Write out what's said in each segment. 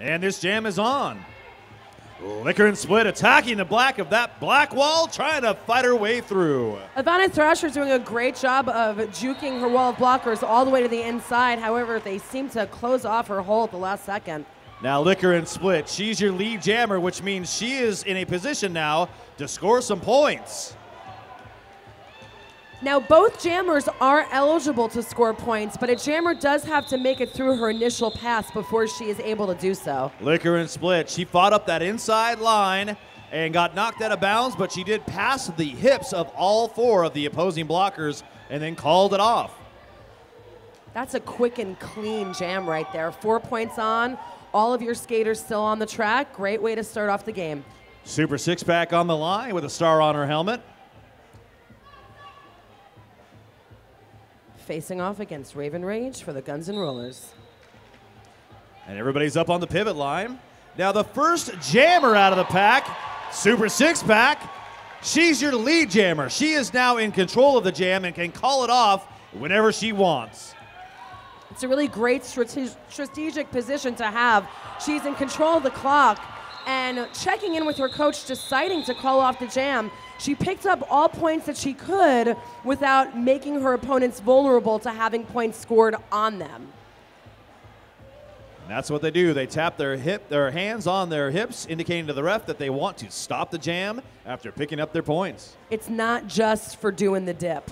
And this jam is on. Liquor and Split attacking the black of that black wall, trying to fight her way through. Ivana Thrasher is doing a great job of juking her wall of blockers all the way to the inside. However, they seem to close off her hole at the last second. Now, Liquor and Split, she's your lead jammer, which means she is in a position now to score some points. Now, both jammers are eligible to score points, but a jammer does have to make it through her initial pass before she is able to do so. Liquor and Split, she fought up that inside line and got knocked out of bounds, but she did pass the hips of all four of the opposing blockers and then called it off. That's a quick and clean jam right there. Four points on, all of your skaters still on the track. Great way to start off the game. Super six pack on the line with a star on her helmet. Facing off against Raven Rage for the Guns N' Rollers. And everybody's up on the pivot line. Now, the first jammer out of the pack, Super Six Pack, she's your lead jammer. She is now in control of the jam and can call it off whenever she wants. It's a really great strategic position to have. She's in control of the clock and checking in with her coach, deciding to call off the jam. She picked up all points that she could without making her opponents vulnerable to having points scored on them. And that's what they do. They tap their hip, their hands on their hips, indicating to the ref that they want to stop the jam after picking up their points. It's not just for doing the dip.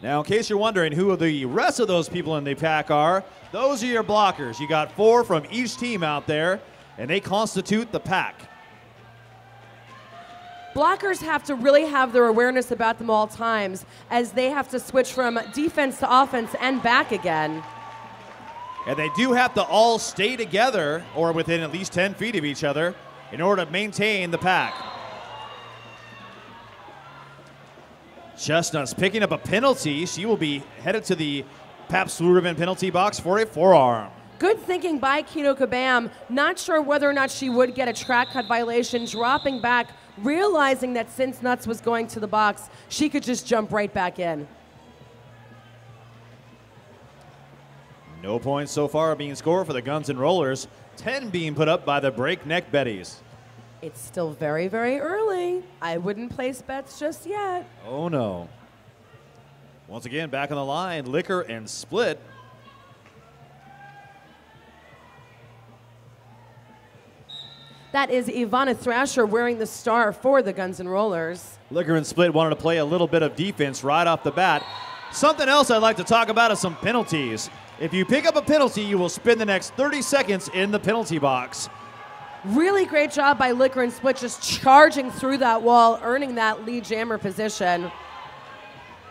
Now, in case you're wondering who the rest of those people in the pack are, those are your blockers. You got four from each team out there, and they constitute the pack. Blockers have to really have their awareness about them all times as they have to switch from defense to offense and back again. And they do have to all stay together or within at least 10 feet of each other in order to maintain the pack. Chestnut's picking up a penalty. She will be headed to the Blue Ribbon penalty box for a forearm. Good thinking by Kino Kabam. Not sure whether or not she would get a track cut violation, dropping back, realizing that since Nuts was going to the box, she could just jump right back in. No points so far being scored for the Guns and Rollers. 10 being put up by the Breakneck Betties. It's still very, very early. I wouldn't place bets just yet. Oh no. Once again, back on the line, Liquor and Split. That is Ivana Thrasher wearing the star for the Guns N' Rollers. Liquor and Split wanted to play a little bit of defense right off the bat. Something else I'd like to talk about is some penalties. If you pick up a penalty, you will spend the next 30 seconds in the penalty box. Really great job by Liquor and Split just charging through that wall, earning that lead jammer position.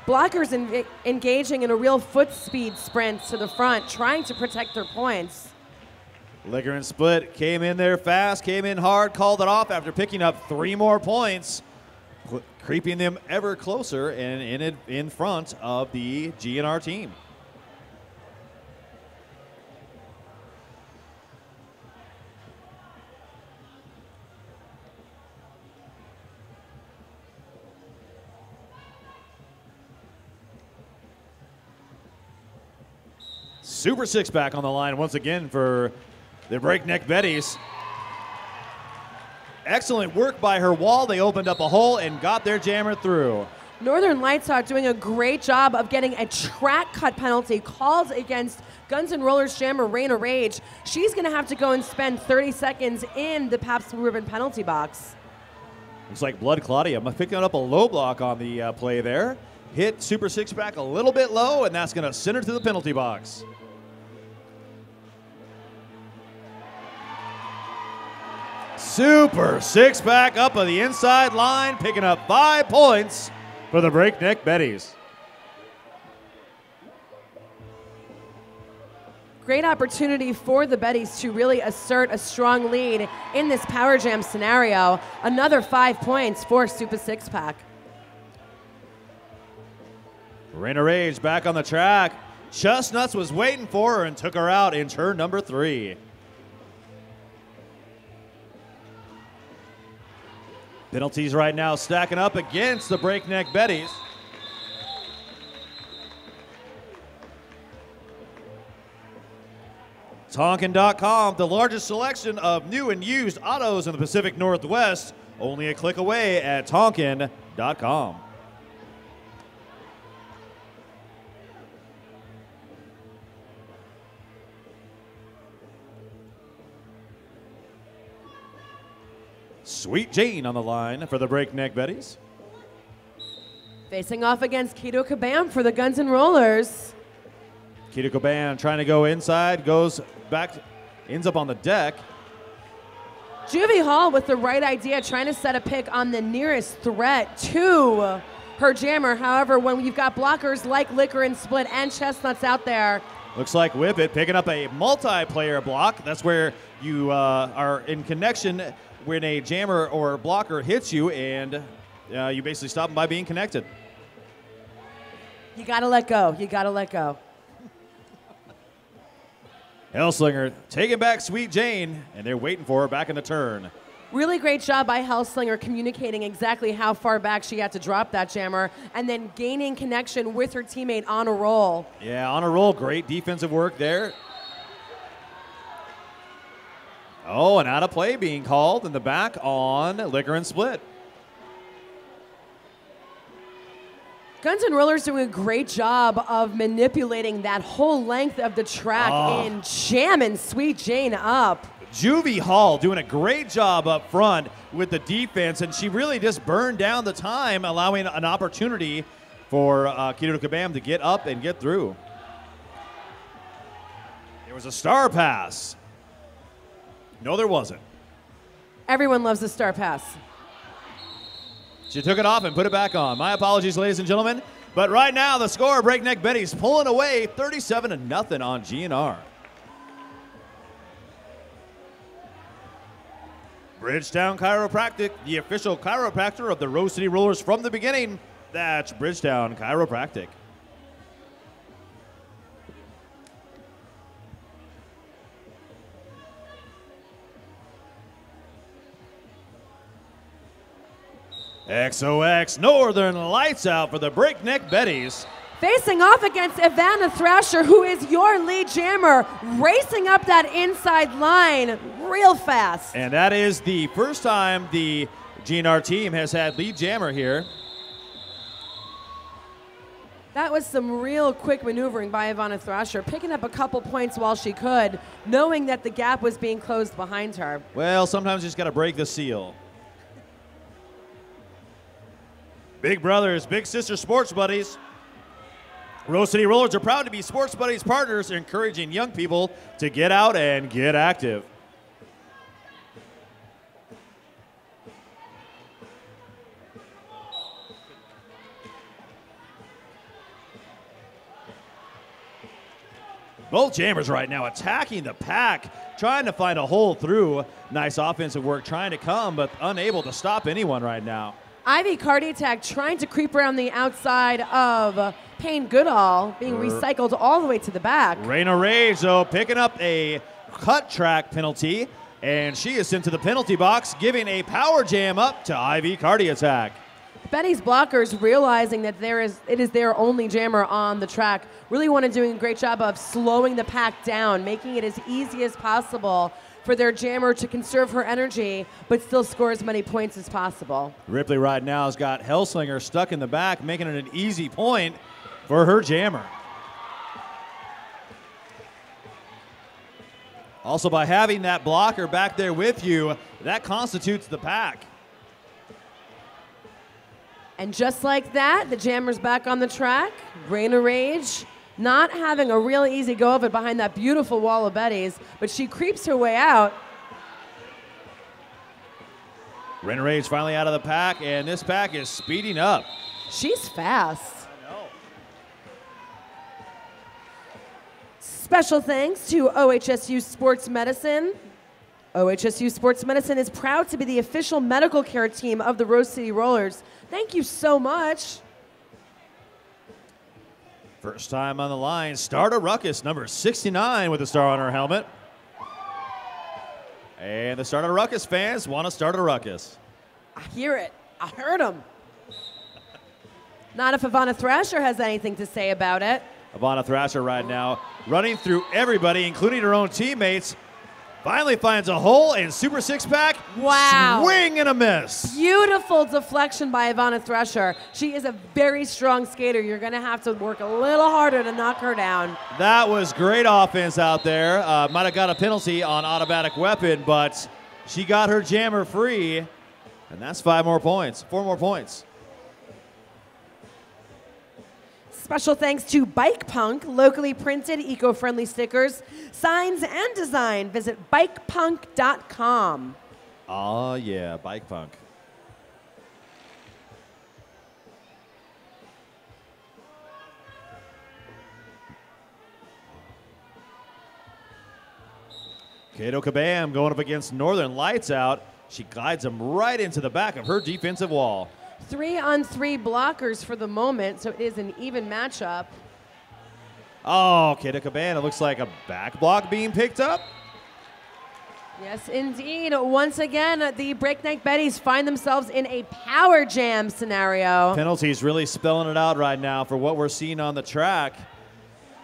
Blockers en- engaging in a real foot speed sprint to the front, trying to protect their points. Liquor and Split came in there fast, came in hard, called it off after picking up three more points, creeping them ever closer and in, in front of the GNR team. Super six pack on the line once again for the Breakneck Betties. Excellent work by her wall. They opened up a hole and got their jammer through. Northern Lights are doing a great job of getting a track cut penalty called against Guns N' Rollers jammer Raina Rage. She's going to have to go and spend 30 seconds in the Pabst Blue Ribbon penalty box. Looks like Blood Claudia picking up a low block on the uh, play there. Hit Super Six Pack a little bit low, and that's going to send her to the penalty box. Super Six Pack up on the inside line, picking up five points for the Breakneck Betties. Great opportunity for the Bettys to really assert a strong lead in this Power Jam scenario. Another five points for Super Six Pack. Raina Rage back on the track. Chestnuts was waiting for her and took her out in turn number three. Penalties right now stacking up against the Breakneck Betties. Tonkin.com, the largest selection of new and used autos in the Pacific Northwest, only a click away at Tonkin.com. Sweet Jane on the line for the Breakneck Betties. Facing off against Keto Kabam for the Guns and Rollers. Keto Kabam trying to go inside, goes back, ends up on the deck. Juvie Hall with the right idea, trying to set a pick on the nearest threat to her jammer. However, when you've got blockers like Liquor and Split and Chestnuts out there, Looks like Whip It picking up a multiplayer block. That's where you uh, are in connection when a jammer or blocker hits you, and uh, you basically stop them by being connected. you gotta let go. You gotta let go. Hellslinger taking back Sweet Jane, and they're waiting for her back in the turn. Really great job by Hellslinger communicating exactly how far back she had to drop that jammer and then gaining connection with her teammate on a roll. Yeah, on a roll. Great defensive work there. Oh, and out of play being called in the back on Liquor and Split. Guns N' Rollers doing a great job of manipulating that whole length of the track Oh. and jamming Sweet Jane up. Juvie Hall doing a great job up front with the defense, and she really just burned down the time, allowing an opportunity for uh, Keto Kabam to get up and get through. There was a star pass. No, there wasn't. Everyone loves the star pass. She took it off and put it back on. My apologies, ladies and gentlemen. But right now, the score, Breakneck Betty's pulling away 37 to nothing on GNR. Bridgetown Chiropractic, the official chiropractor of the Rose City Rollers from the beginning. That's Bridgetown Chiropractic. XOX Northern Lights Out for the Breakneck Betties. Facing off against Ivana Thrasher, who is your lead jammer, racing up that inside line real fast. And that is the first time the GNR team has had lead jammer here. That was some real quick maneuvering by Ivana Thrasher, picking up a couple points while she could, knowing that the gap was being closed behind her. Well, sometimes you just got to break the seal. Big brothers, big sister sports buddies. Rose City Rollers are proud to be sports buddies partners, encouraging young people to get out and get active. Both jammers right now attacking the pack, trying to find a hole through. Nice offensive work, trying to come, but unable to stop anyone right now. Ivy Cardi Attack trying to creep around the outside of Payne Goodall, being uh. recycled all the way to the back. Raina Rage, though, picking up a cut track penalty, and she is sent to the penalty box, giving a power jam up to Ivy Cardi Attack. Betty's blockers realizing that there is it is their only jammer on the track really want to doing a great job of slowing the pack down, making it as easy as possible for their jammer to conserve her energy but still score as many points as possible. Ripley right now has got Hellslinger stuck in the back, making it an easy point for her jammer. Also, by having that blocker back there with you, that constitutes the pack. And just like that, the jammer's back on the track. Raina Rage not having a real easy go of it behind that beautiful wall of Betty's, but she creeps her way out. Rain Rage finally out of the pack, and this pack is speeding up. She's fast. Special thanks to OHSU Sports Medicine. OHSU Sports Medicine is proud to be the official medical care team of the Rose City Rollers. Thank you so much. First time on the line, Starter Ruckus, number 69 with a star on her helmet. And the Starter Ruckus fans want to start a ruckus. I hear it. I heard him. Not if Ivana Thrasher has anything to say about it. Ivana Thrasher right now running through everybody, including her own teammates. Finally finds a hole in Super Six Pack. Wow. Swing and a miss. Beautiful deflection by Ivana Thrasher. She is a very strong skater. You're going to have to work a little harder to knock her down. That was great offense out there. Uh, might have got a penalty on automatic weapon, but she got her jammer free, and that's five more points, four more points. Special thanks to Bike Punk, locally printed eco friendly stickers, signs, and design. Visit bikepunk.com. Oh, ah, yeah, Bike Punk. Kato Kabam going up against Northern Lights Out. She glides him right into the back of her defensive wall. Three on three blockers for the moment, so it is an even matchup. Oh, Kabam, it looks like a back block being picked up. Yes, indeed. Once again, the Breakneck Betties find themselves in a power jam scenario. Penalties really spelling it out right now for what we're seeing on the track.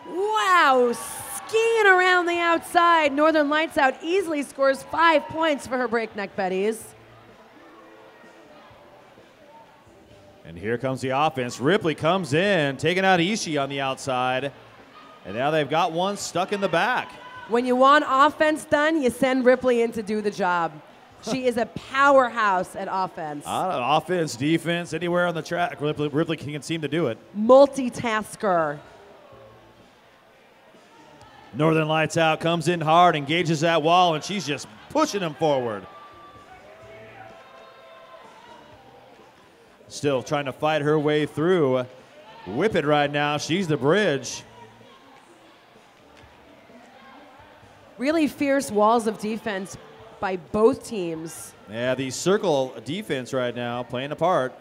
Wow, skiing around the outside. Northern Lights Out easily scores five points for her Breakneck Betties. And here comes the offense. Ripley comes in, taking out Ishii on the outside. And now they've got one stuck in the back. When you want offense done, you send Ripley in to do the job. She is a powerhouse at offense. Uh, offense, defense, anywhere on the track, Ripley, Ripley can seem to do it. Multitasker. Northern Lights Out comes in hard, engages that wall, and she's just pushing him forward. Still trying to fight her way through. Whip it right now. She's the bridge. Really fierce walls of defense by both teams. Yeah, the circle defense right now playing a part.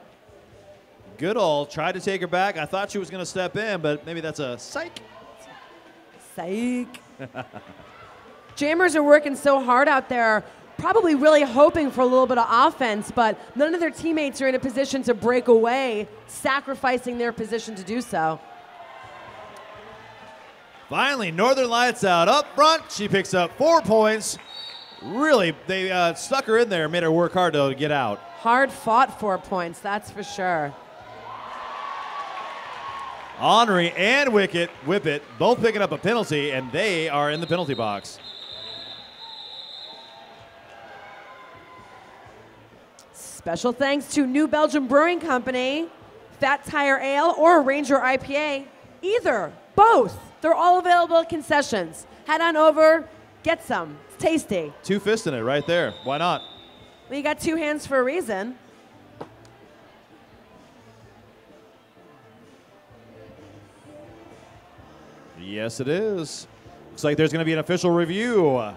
Goodall tried to take her back. I thought she was going to step in, but maybe that's a psych. Psych. Jammers are working so hard out there, probably really hoping for a little bit of offense, but none of their teammates are in a position to break away, sacrificing their position to do so. Finally, Northern Lights out up front. She picks up four points. Really, they uh, stuck her in there, made her work hard to get out. Hard fought four points, that's for sure. Henri and Wicket, Whippet, both picking up a penalty, and they are in the penalty box. Special thanks to New Belgium Brewing Company, Fat Tire Ale, or Ranger IPA. Either, both. They're all available at concessions. Head on over, get some. It's tasty. Two fists in it right there. Why not? Well, you got two hands for a reason. Yes, it is. Looks like there's going to be an official review.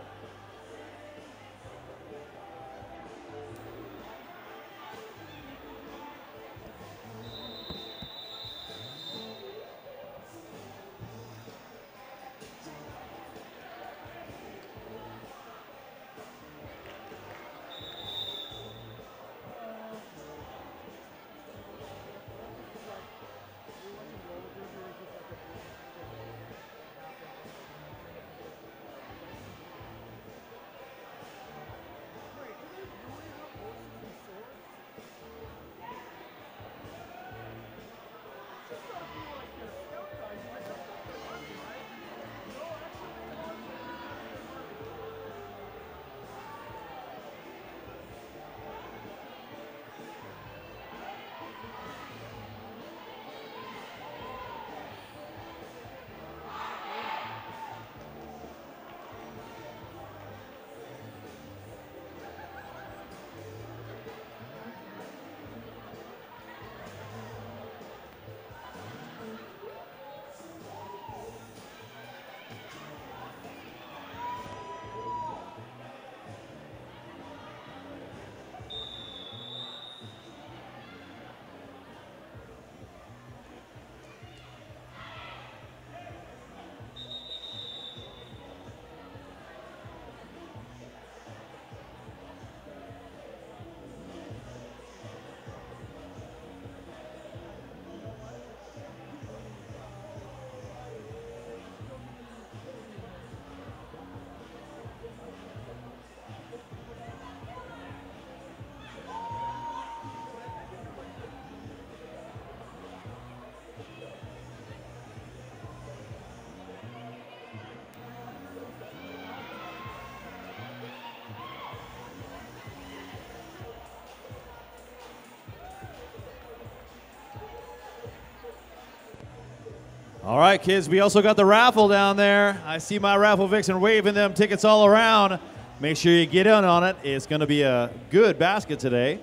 All right, kids, we also got the raffle down there. I see my raffle vixen waving them tickets all around. Make sure you get in on it. It's going to be a good basket today.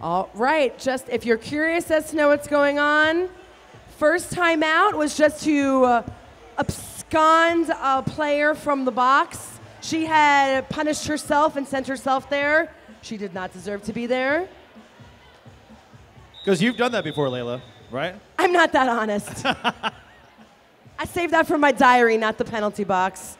All right, just if you're curious as to know what's going on, first time out was just to uh, abscond a player from the box. She had punished herself and sent herself there. She did not deserve to be there. Because you've done that before, Layla, right? I'm not that honest. I saved that for my diary, not the penalty box.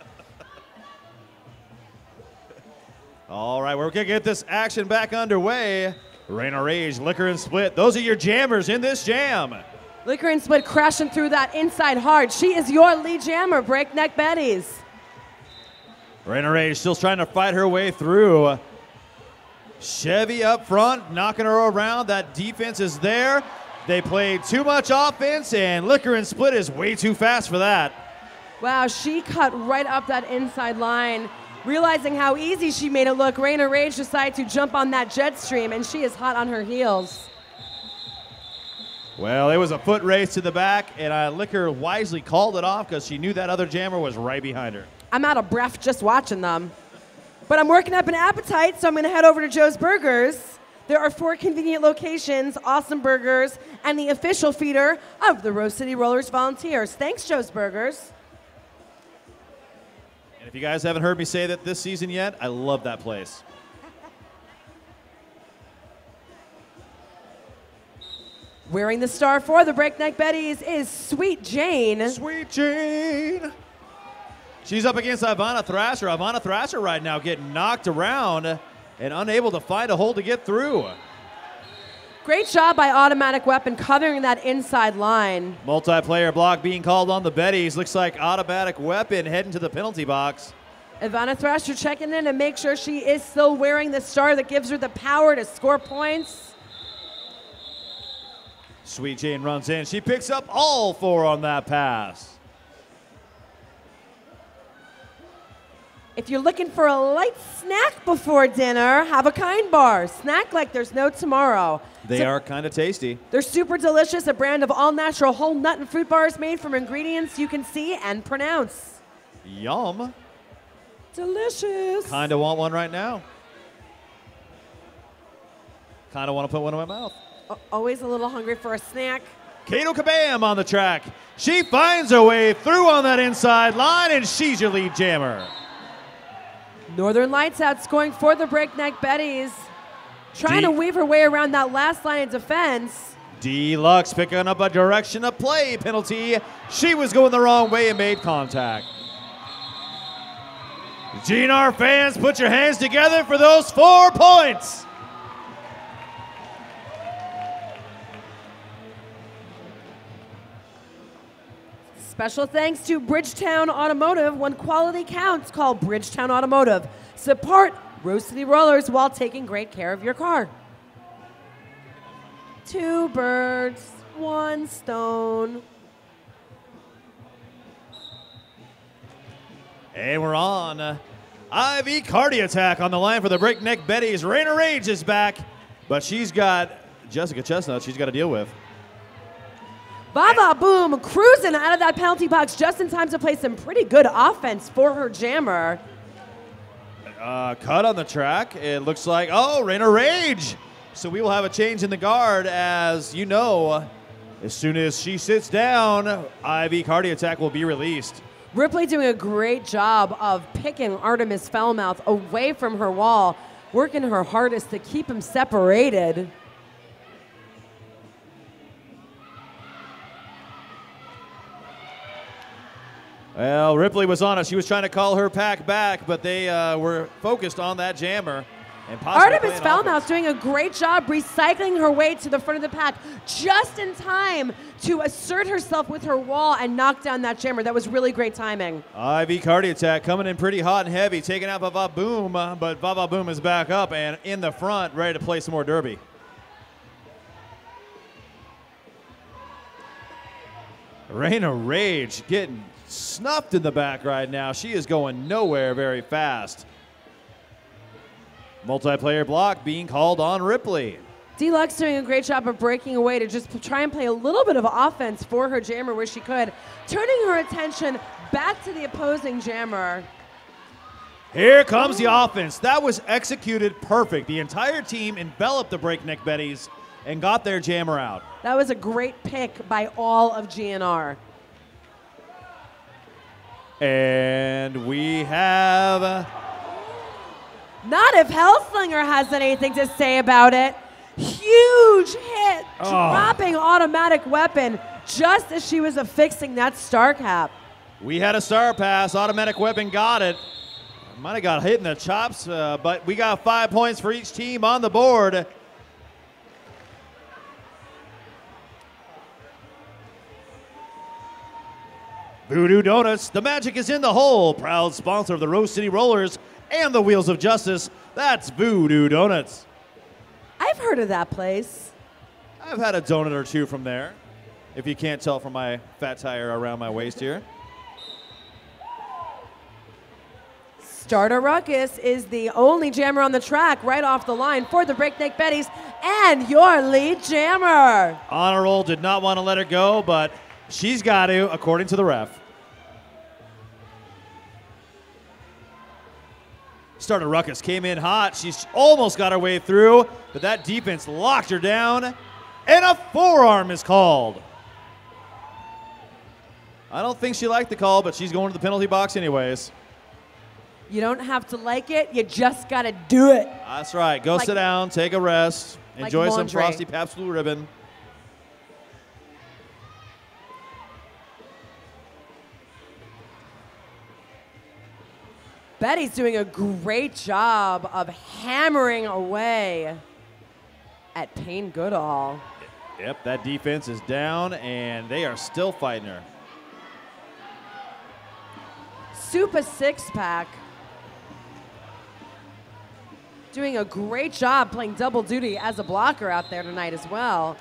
All right, we're going to get this action back underway. Raina Rage, Liquor and Split. Those are your jammers in this jam. Liquor and Split crashing through that inside hard. She is your lead jammer, Breakneck Betties. Raina Rage still trying to fight her way through. Chevy up front, knocking her around. That defense is there. They played too much offense, and Liquor and Split is way too fast for that. Wow, she cut right up that inside line. Realizing how easy she made it look, Raina Rage decided to jump on that jet stream, and she is hot on her heels. Well, it was a foot race to the back, and uh, Liquor wisely called it off because she knew that other jammer was right behind her. I'm out of breath just watching them. But I'm working up an appetite, so I'm going to head over to Joe's Burgers. There are four convenient locations, awesome burgers, and the official feeder of the Rose City Rollers Volunteers. Thanks, Joe's Burgers. And if you guys haven't heard me say that this season yet, I love that place. Wearing the star for the Breakneck Betties is Sweet Jane. Sweet Jane. She's up against Ivana Thrasher. Ivana Thrasher right now getting knocked around and unable to find a hole to get through. Great job by Automatic Weapon covering that inside line. Multiplayer block being called on the Betties. Looks like Automatic Weapon heading to the penalty box. Ivana Thrasher checking in to make sure she is still wearing the star that gives her the power to score points. Sweet Jane runs in. She picks up all four on that pass. If you're looking for a light snack before dinner, have a kind bar. Snack like there's no tomorrow. They So- are kind of tasty. They're super delicious, a brand of all natural whole nut and fruit bars made from ingredients you can see and pronounce. Yum. Delicious. Kind of want one right now. Kind of want to put one in my mouth. A- Always a little hungry for a snack. Kato Kabam on the track. She finds her way through on that inside line, and she's your lead jammer. Northern Lights out scoring for the Breakneck Betties. Trying to weave her way around that last line of defense. Deluxe picking up a direction of play penalty. She was going the wrong way and made contact. GNR fans, put your hands together for those four points. Special thanks to Bridgetown Automotive. When quality counts, call Bridgetown Automotive. Support Rose City Rollers while taking great care of your car. Two birds, one stone. And we're on. Uh, Ivy Cardi Attack on the line for the Breakneck Betties. Raina Rage is back, but she's got Jessica Chestnut she's got to deal with. Baba Boom cruising out of that penalty box just in time to play some pretty good offense for her jammer. Uh, cut on the track. It looks like, oh, Raina Rage. So we will have a change in the guard as you know, as soon as she sits down, Ivy Cardi Attack will be released. Ripley doing a great job of picking Artemis Foulmouth away from her wall, working her hardest to keep him separated. Well, Ripley was on it. She was trying to call her pack back, but they uh, were focused on that jammer. And Artemis. Foulmouth doing a great job recycling her way to the front of the pack just in time to assert herself with her wall and knock down that jammer. That was really great timing. Ivy Cardi Attack coming in pretty hot and heavy, taking out Vava Boom, uh, but Vava Boom is back up and in the front, ready to play some more derby. Raina Rage getting snuffed in the back right now. She is going nowhere very fast. Multiplayer block being called on Ripley. Deluxe doing a great job of breaking away to just try and play a little bit of offense for her jammer where she could, turning her attention back to the opposing jammer. Here comes the offense. That was executed perfect. The entire team enveloped the Breakneck Betties and got their jammer out. That was a great pick by all of GNR. And we have Not if Hellslinger has anything to say about it. Huge hit, Oh. dropping automatic weapon just as she was affixing that star cap. we had a star pass. Automatic weapon got it. Might have got hit in the chops, uh, but we got five points for each team on the board. Voodoo Donuts, the magic is in the hole. Proud sponsor of the Rose City Rollers and the Wheels of Justice. That's Voodoo Donuts. I've heard of that place. I've had a donut or two from there, if you can't tell from my fat tire around my waist here. Starter Ruckus is the only jammer on the track right off the line for the Breakneck Betties and your lead jammer. Honor Roll did not want to let her go, but she's got to, according to the ref. Starter Ruckus came in hot. She's almost got her way through, but that defense locked her down, and a forearm is called. I don't think she liked the call, but she's going to the penalty box anyways. You don't have to like it, you just gotta do it. That's right. Go Like- sit down, take a rest, Like enjoy some. Frosty Pabst Blue Ribbon. Betty's doing a great job of hammering away at Payne Goodall. Yep, that defense is down, and they are still fighting her. Super six pack. Doing a great job playing double duty as a blocker out there tonight as well.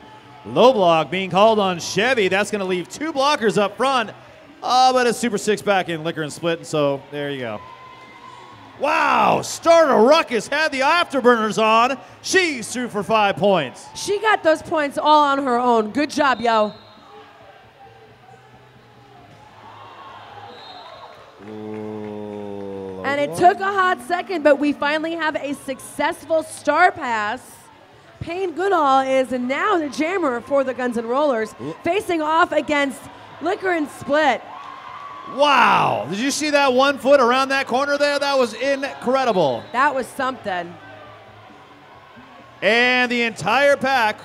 Low block being called on Chevy. That's going to leave two blockers up front. Oh, but a super six back in liquor and split, so there you go. Wow, Starter Ruckus had the afterburners on. She's through for five points. She got those points all on her own. Good job, yo. And it took a hot second, but we finally have a successful star pass. Payne Goodall is now the jammer for the Guns N' Rollers, facing off against Liquor and Split. Wow, did you see that one foot around that corner there? That was incredible. That was something. And the entire pack,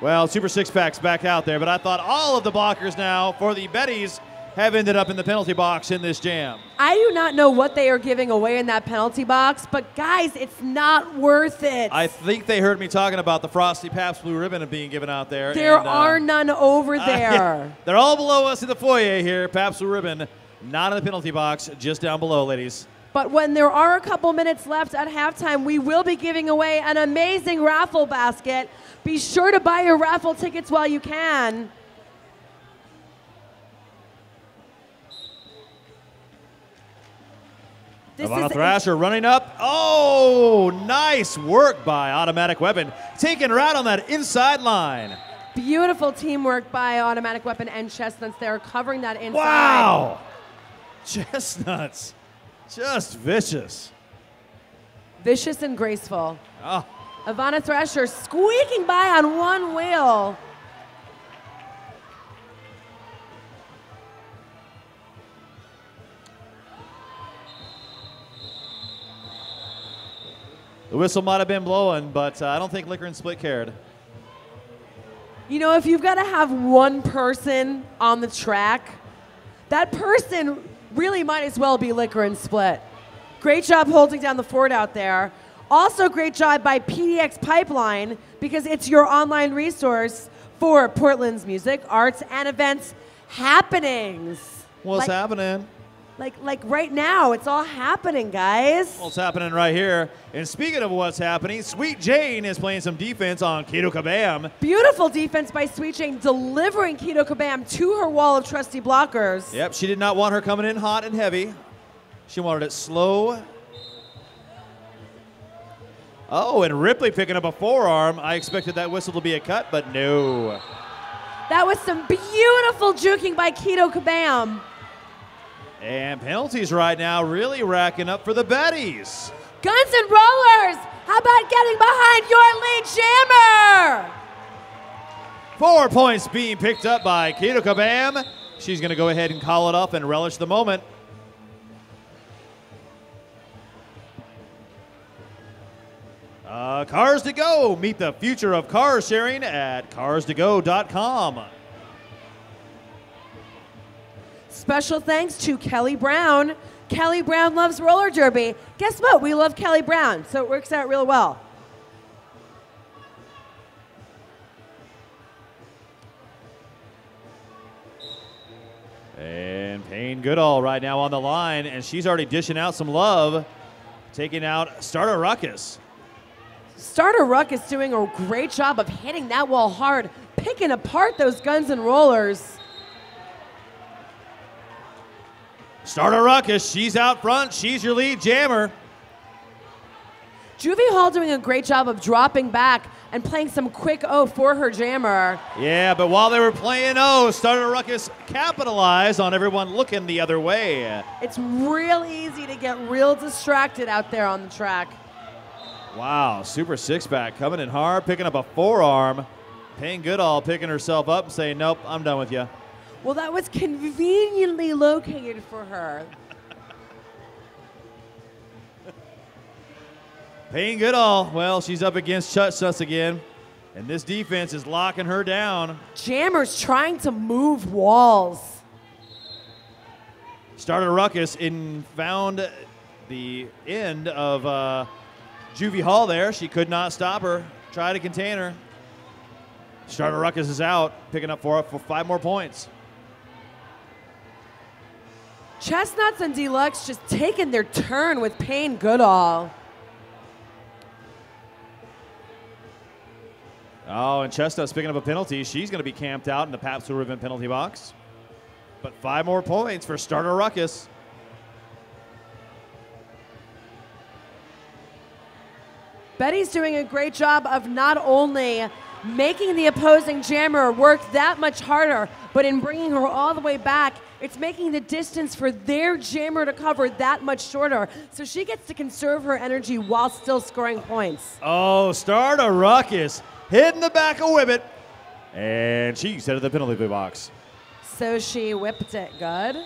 well, Super Six Pack's back out there, but I thought all of the blockers now for the Betties have ended up in the penalty box in this jam. I do not know what they are giving away in that penalty box, but guys, it's not worth it. I think they heard me talking about the Frosty Pabst Blue Ribbon being given out there. there and, uh, are none over uh, there. yeah, they're all below us in the foyer here. Pabst Blue Ribbon, not in the penalty box, just down below, ladies. But when there are a couple minutes left at halftime, we will be giving away an amazing raffle basket. Be sure to buy your raffle tickets while you can. This Ivana Thrasher running up. Oh, nice work by Automatic Weapon, taking out on that inside line. beautiful teamwork by Automatic Weapon and Chestnuts. They're covering that inside. Wow! Chestnuts. Just vicious. Vicious and graceful. Ah. Ivana Thrasher squeaking by on one wheel. The whistle might have been blowing, but uh, I don't think Liquor and Split cared. You know, if you've got to have one person on the track, that person really might as well be Liquor and Split. Great job holding down the fort out there. Also, great job by PDX Pipeline because it's your online resource for Portland's music, arts, and events happenings. What's Like- happening? Like like right now. It's all happening, guys. What's happening right here? And speaking of what's happening, Sweet Jane is playing some defense on Keto Kabam. Beautiful defense by Sweet Jane, delivering Keto Kabam to her wall of trusty blockers. Yep, she did not want her coming in hot and heavy. She wanted it slow. Oh, and Ripley picking up a forearm. I expected that whistle to be a cut, but no. That was some beautiful juking by Keto Kabam. And penalties right now really racking up for the Betties. Guns and Rollers, how about getting behind your lead jammer? Four points being picked up by Keto Kabam. She's going to go ahead and call it up and relish the moment. Uh, cars to go. Meet the future of car sharing at carstogo.com. Special thanks to Kelly Brown. Kelly Brown loves roller derby. Guess what? We love Kelly Brown, so it works out real well. And Payne Goodall right now on the line, and she's already dishing out some love, taking out Starter Ruckus. Starter Ruckus doing a great job of hitting that wall hard, picking apart those guns and rollers. Starter Ruckus, she's out front. She's your lead jammer. Juvie Hall doing a great job of dropping back and playing some quick O for her jammer. Yeah, but while they were playing O, Starter Ruckus capitalized on everyone looking the other way. It's real easy to get real distracted out there on the track. Wow, super six pack coming in hard, picking up a forearm. Payne Goodall picking herself up and saying, Nope, I'm done with you. Well, that was conveniently located for her. Payne Goodall, well, she's up against Chestnuts again, and this defense is locking her down. Jammers trying to move walls. Starter Ruckus and found the end of uh, Juvie Hall there. She could not stop her. Try to contain her. Starter Ruckus is out, picking up four for five more points. Chestnuts and Deluxe just taking their turn with Payne Goodall. Oh, and Chestnut, speaking of a penalty, she's going to be camped out in the Pabst Blue Ribbon penalty box. But five more points for Starter Ruckus. Betty's doing a great job of not only making the opposing jammer work that much harder, but in bringing her all the way back, it's making the distance for their jammer to cover that much shorter. So she gets to conserve her energy while still scoring points. Oh, Starter Ruckus hitting the back of Whippet. And she's set of the penalty box. So she whipped it good.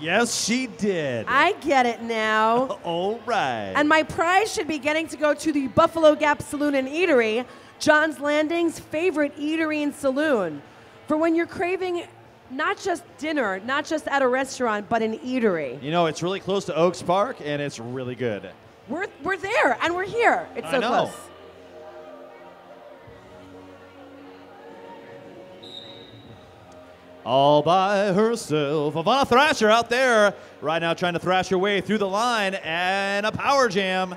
Yes, she did. I get it now. All right. And my prize should be getting to go to the Buffalo Gap Saloon and Eatery, John's Landing's favorite eatery and saloon, for when you're craving not just dinner, not just at a restaurant, but an eatery. you know, it's really close to Oaks Park, and it's really good. We're, we're there and we're here. It's I so know. close. All by herself. Ivana Thrasher out there right now trying to thrash her way through the line and a power jam.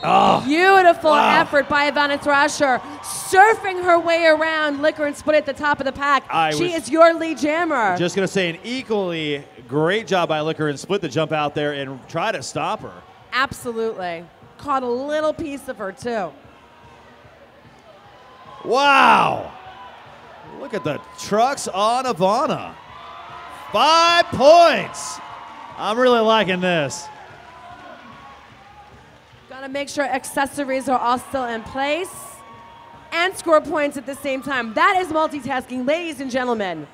Beautiful Wow. effort by Ivana Thrasher, surfing her way around Liquor and Split at the top of the pack. I she is your lead jammer. Just going to say an equally great job by Liquor and Split to jump out there and try to stop her. Absolutely. Caught a little piece of her, too. Wow. Look at the trucks on Ivana. Five points. I'm really liking this. Gotta make sure accessories are all still in place and score points at the same time. That is multitasking, ladies and gentlemen.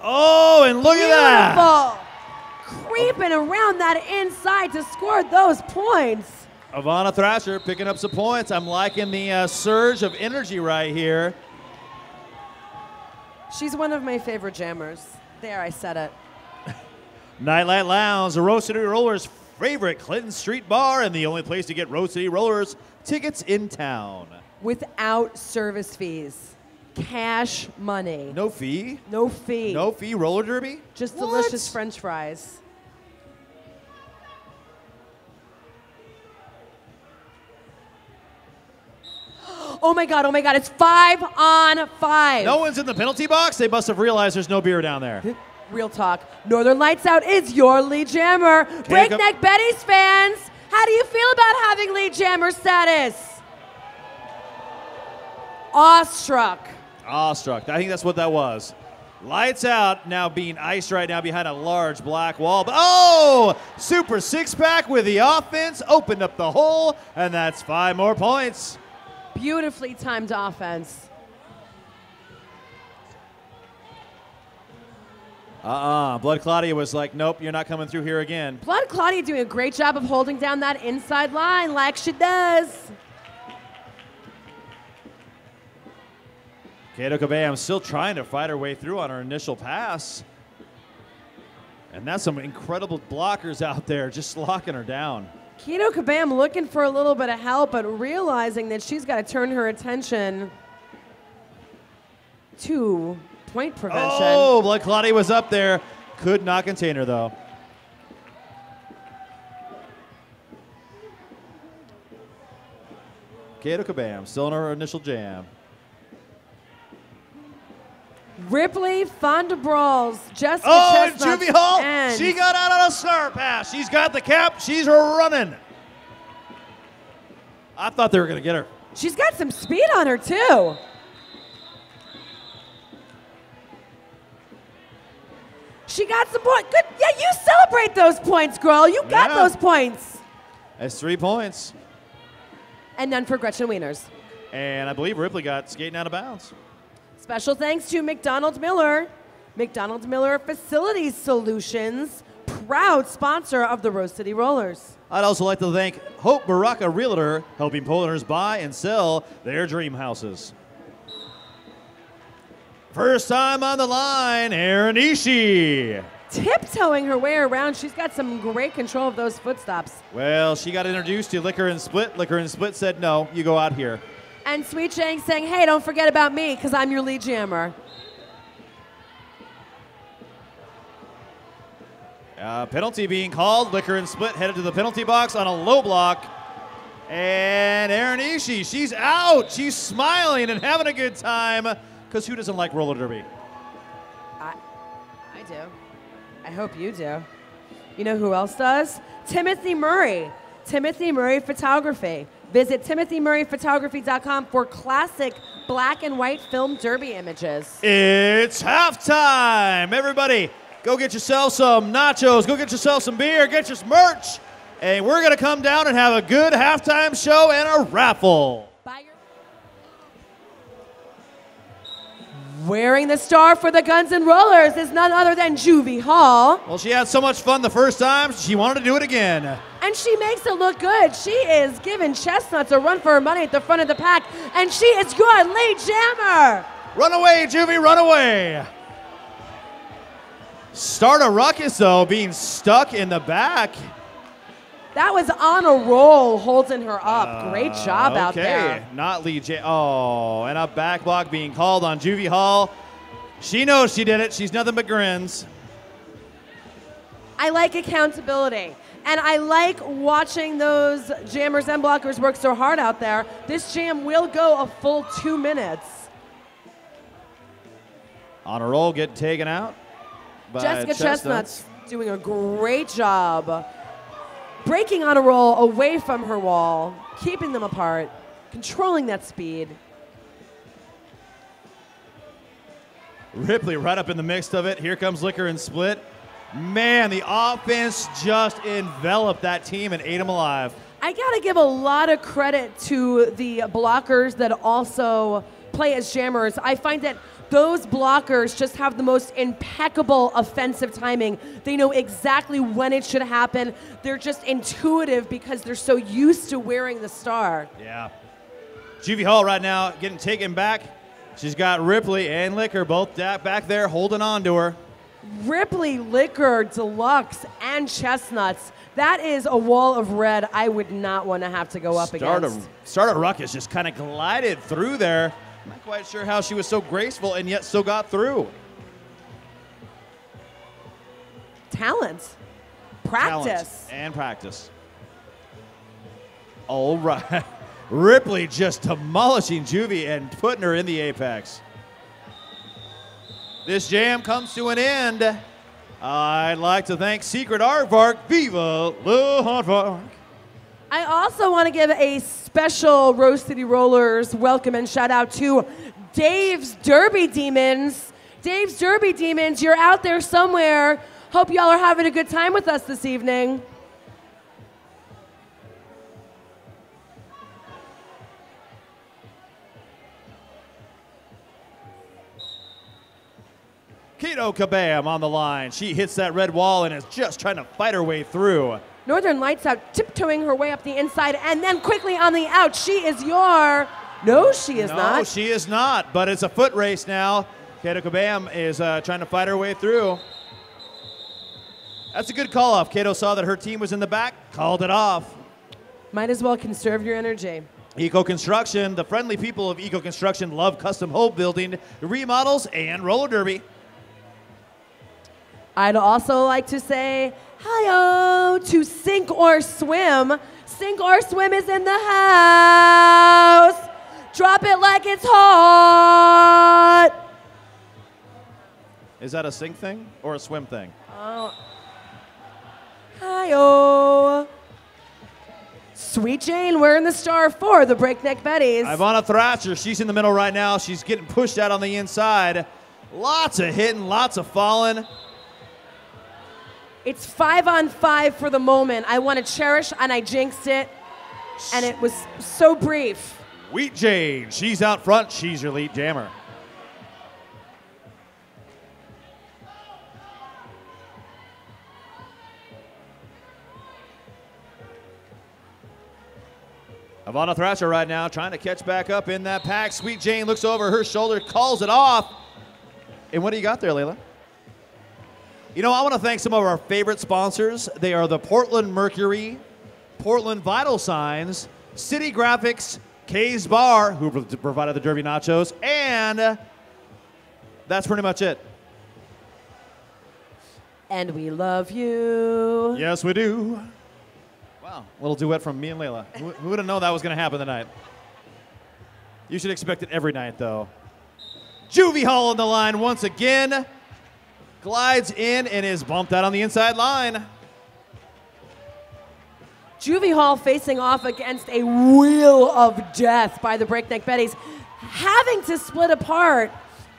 Oh, and look at that. Beautiful. Creeping around that inside to score those points. Ivana Thrasher picking up some points. I'm liking the uh, surge of energy right here. She's one of my favorite jammers. There, I said it. Nightlight Lounge, the Rose Rollers' favorite Clinton Street bar, and the only place to get Rose City Rollers tickets in town. Without service fees. cash money. No fee? No fee. No fee roller derby? Just What? delicious french fries. Oh my god, oh my god, it's five on five. No one's in the penalty box. They must have realized there's no beer down there. Real talk. Northern Lights Out is your lead jammer. Breakneck Betty's fans, how do you feel about having lead jammer status? Awestruck. Awestruck. I think that's what that was. Lights out now being iced right now behind a large black wall. But oh, super six pack with the offense opened up the hole, and that's five more points. Beautifully timed offense. Uh uh Blood Claudia was like, nope, you're not coming through here again. Blood Claudia doing a great job of holding down that inside line like she does. Keto Kabam still trying to fight her way through on her initial pass. And that's some incredible blockers out there just locking her down. Keto Kabam looking for a little bit of help, but realizing that she's got to turn her attention to point prevention. Oh, Blood Claudia was up there. Could not contain her though. Keto Kabam still in her initial jam. Ripley Fonda Brawls, Jessica Oh, and Chestnuts, Juvie Hall, and she got out on a star pass. She's got the cap. She's running. I thought they were going to get her. she's got some speed on her too. She got some points. Good. Yeah, you celebrate those points, girl. You got Yeah. those points. That's three points. And none for Gretchen Wieners. And I believe Ripley got skating out of bounds. Special thanks to McDonald Miller. McDonald Miller Facilities Solutions, proud sponsor of the Rose City Rollers. I'd also like to thank Hope Baraka Realtor, helping Portlanders buy and sell their dream houses. First time on the line, Erin Ishii. Tiptoeing her way around, she's got some great control of those footstops. Well, she got introduced to Liquor and Split. Liquor and Split said, no, you go out here. And Sweet Chang saying, hey, don't forget about me, because I'm your lead jammer. Uh, penalty being called. Liquor and Split headed to the penalty box on a low block. And Erin Ishii, she's out. She's smiling and having a good time. Because who doesn't like roller derby? I, I do. I hope you do. You know who else does? Timothy Murray. Timothy Murray Photography. Visit timothymurrayphotography.com for classic black and white film derby images. It's halftime. Everybody, go get yourself some nachos, go get yourself some beer, get your merch. And we're going to come down and have a good halftime show and a raffle. Wearing the star for the Guns N' Rollers is none other than Juvie Hall. Well, she had so much fun the first time, she wanted to do it again. And she makes it look good. She is giving Chestnuts a run for her money at the front of the pack. And she is good. Lead jammer. Run away, Juvie, run away. Starter Ruckus, though, being stuck in the back. That was on a roll, holding her up. Great uh, job out okay, there. not Lee J. Oh, and a back block being called on Juvie Hall. She knows she did it. She's nothing but grins. I like accountability. And I like watching those jammers and blockers work so hard out there. This jam will go a full two minutes. On a roll, getting taken out. Jessica Chestnut's doing a great job breaking on a roll away from her wall, keeping them apart, controlling that speed. Ripley right up in the mix of it. Here comes Liquor and Split. Man, the offense just enveloped that team and ate them alive. I got to give a lot of credit to the blockers that also play as jammers. I find that those blockers just have the most impeccable offensive timing. They know exactly when it should happen. They're just intuitive because they're so used to wearing the star. Yeah. Juvie Hall right now getting taken back. She's got Ripley and Liquor both back there holding on to her. Ripley Liquor Deluxe and Chestnuts. That is a wall of red I would not want to have to go up Start against. a, Starter Ruckus just kind of glided through there. Not quite sure how she was so graceful and yet still got through. Talent. Talent Practice. and practice. All right. Ripley just demolishing Juvie and putting her in the apex. This jam comes to an end. I'd like to thank Secret Aardvark. Viva Le Aardvark. I also want to give a special Rose City Rollers welcome and shout out to Dave's Derby Demons. Dave's Derby Demons, you're out there somewhere. Hope y'all are having a good time with us this evening. Keto Kabam on the line. She hits that red wall and is just trying to fight her way through. Northern Lights out, tiptoeing her way up the inside, and then quickly on the out. She is your. No, she is no, not. No, she is not, but it's a foot race now. Keto Kabam is uh, trying to fight her way through. That's a good call off. Keto saw that her team was in the back, called it off. Might as well conserve your energy. Eco Construction, the friendly people of Eco Construction love custom home building, remodels, and roller derby. I'd also like to say hi to Sink or Swim. Sink or Swim is in the house. Drop it like it's hot. Is that a sink thing or a swim thing? Hi Sweet Jane we're in the star for the Breakneck Betties. Ivana Thrasher, she's in the middle right now. She's getting pushed out on the inside. Lots of hitting, lots of falling. It's five on five for the moment. I want to cherish, and I jinxed it, and it was so brief. Wheat Jane, she's out front. She's your lead jammer. Ivana Thrasher right now trying to catch back up in that pack. Sweet Jane looks over her shoulder, calls it off. And what do you got there, Layla? You know, I want to thank some of our favorite sponsors. They are the Portland Mercury, Portland Vital Signs, City Graphics, Kay's Bar, who provided the Derby Nachos, and that's pretty much it. And we love you. Yes, we do. Wow, little duet from me and Layla. Who, who would have known that was going to happen tonight? You should expect it every night, though. Juvie Hall on the line once again. Glides in and is bumped out on the inside line. Juvie Hall facing off against a wheel of death by the Breakneck Betties, having to split apart,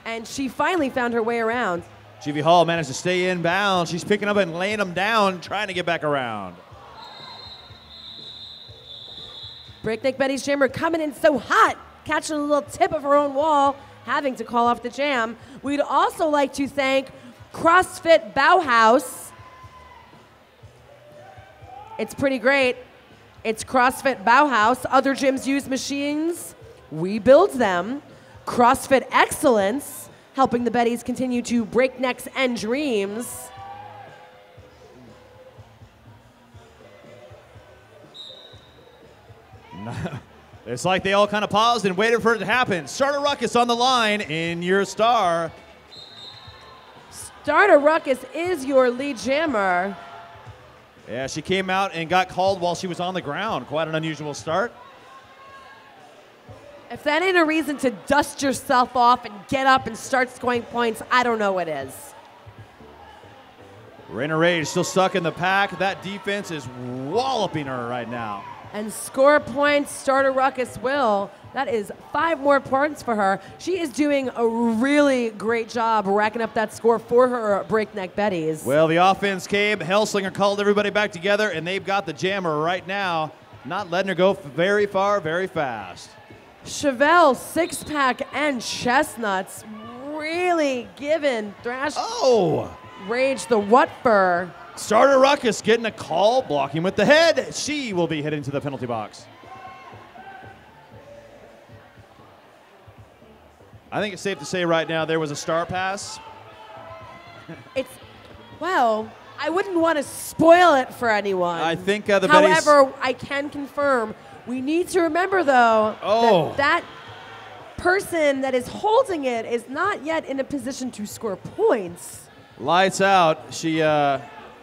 and she finally found her way around. Juvie Hall managed to stay inbound. She's picking up and laying them down, trying to get back around. Breakneck Betty's jammer coming in so hot, catching a little tip of her own wall, having to call off the jam. We'd also like to thank CrossFit Bauhaus. It's pretty great. It's CrossFit Bauhaus. Other gyms use machines. We build them. CrossFit Excellence, helping the Bettys continue to break necks and dreams. It's like they all kind of paused and waited for it to happen. Starter Ruckus on the line in your star. Starter Ruckus is your lead jammer. Yeah, she came out and got called while she was on the ground. Quite an unusual start. If that ain't a reason to dust yourself off and get up and start scoring points, I don't know what is. Raina Rage still stuck in the pack. That defense is walloping her right now. And score points, starter Ruckus will. That is five more points for her. She is doing a really great job racking up that score for her breakneck Betties. Well, the offense came. Hellslinger called everybody back together, and they've got the jammer right now, not letting her go very far, very fast. Chevelle, six pack, and chestnuts really giving Thrash Oh! Rage the what for. Starter Ruckus getting a call, blocking with the head. She will be heading to the penalty box. I think it's safe to say right now there was a star pass. It's, well, I wouldn't want to spoil it for anyone. I think uh, the However, I can confirm we need to remember though Oh. that, that person that is holding it is not yet in a position to score points. Lights out. She uh,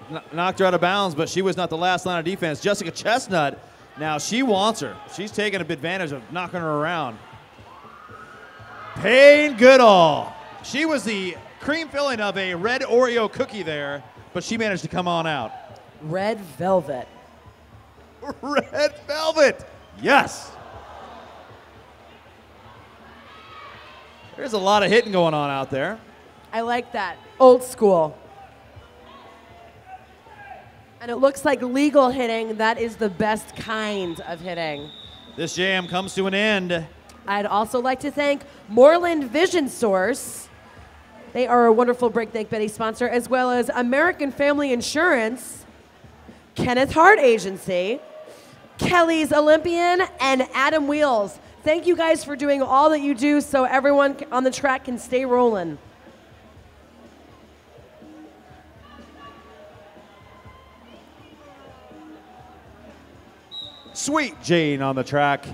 kn- knocked her out of bounds, but she was not the last line of defense. Jessica Chestnut, now she wants her. She's taking a bit advantage of knocking her around. Payne Goodall. She was the cream filling of a red Oreo cookie there, but she managed to come on out. Red velvet. Red velvet. Yes. There's a lot of hitting going on out there. I like that. Old school. And it looks like legal hitting. That is the best kind of hitting. This jam comes to an end. I'd also like to thank Moreland Vision Source. They are a wonderful Breakneck Betty sponsor, as well as American Family Insurance, Kenneth Hart Agency, Kelly's Olympian, and Adam Wheels. Thank you guys for doing all that you do so everyone on the track can stay rolling. Sweet Jane on the track.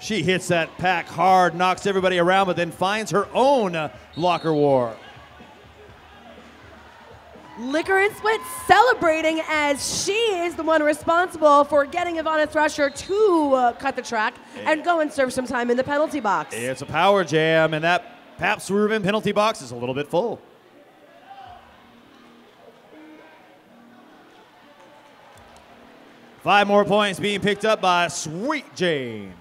She hits that pack hard, knocks everybody around, but then finds her own blocker war. Liquor and Split celebrating as she is the one responsible for getting Ivana Thrasher to uh, cut the track and go and serve some time in the penalty box. It's a power jam, and that Pabst Rubin penalty box is a little bit full. Five more points being picked up by Sweet Jane.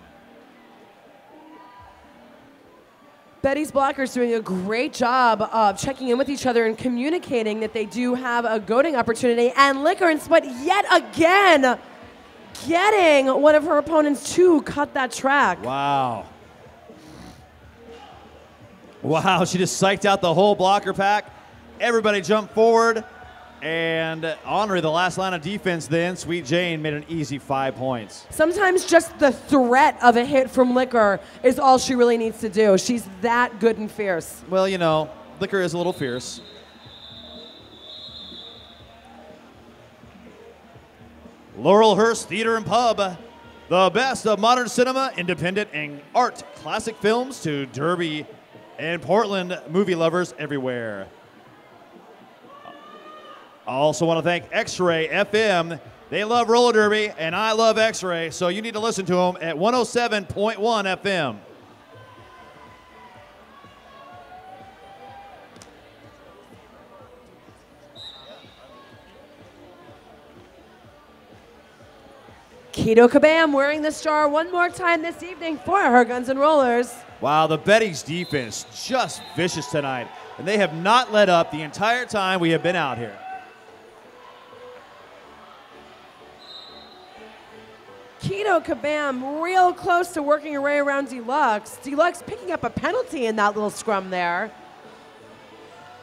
Betty's blockers doing a great job of checking in with each other and communicating that they do have a goading opportunity. And Liquor and Split yet again getting one of her opponents to cut that track. Wow. Wow, she just psyched out the whole blocker pack. Everybody jumped forward. And Henri, the last line of defense, then, Sweet Jane made an easy five points. Sometimes just the threat of a hit from Liquor is all she really needs to do. She's that good and fierce. Well, you know, Liquor is a little fierce. Laurelhurst Theater and Pub, the best of modern cinema, independent, and art, classic films to Derby and Portland movie lovers everywhere. I also want to thank X Ray FM. They love roller derby, and I love X Ray, so you need to listen to them at 107.1 FM. Keto Kabam wearing the star one more time this evening for her Guns and Rollers. Wow, the Betty's defense just vicious tonight, and they have not let up the entire time we have been out here. Kabam real close to working her way around Deluxe. Deluxe picking up a penalty in that little scrum there.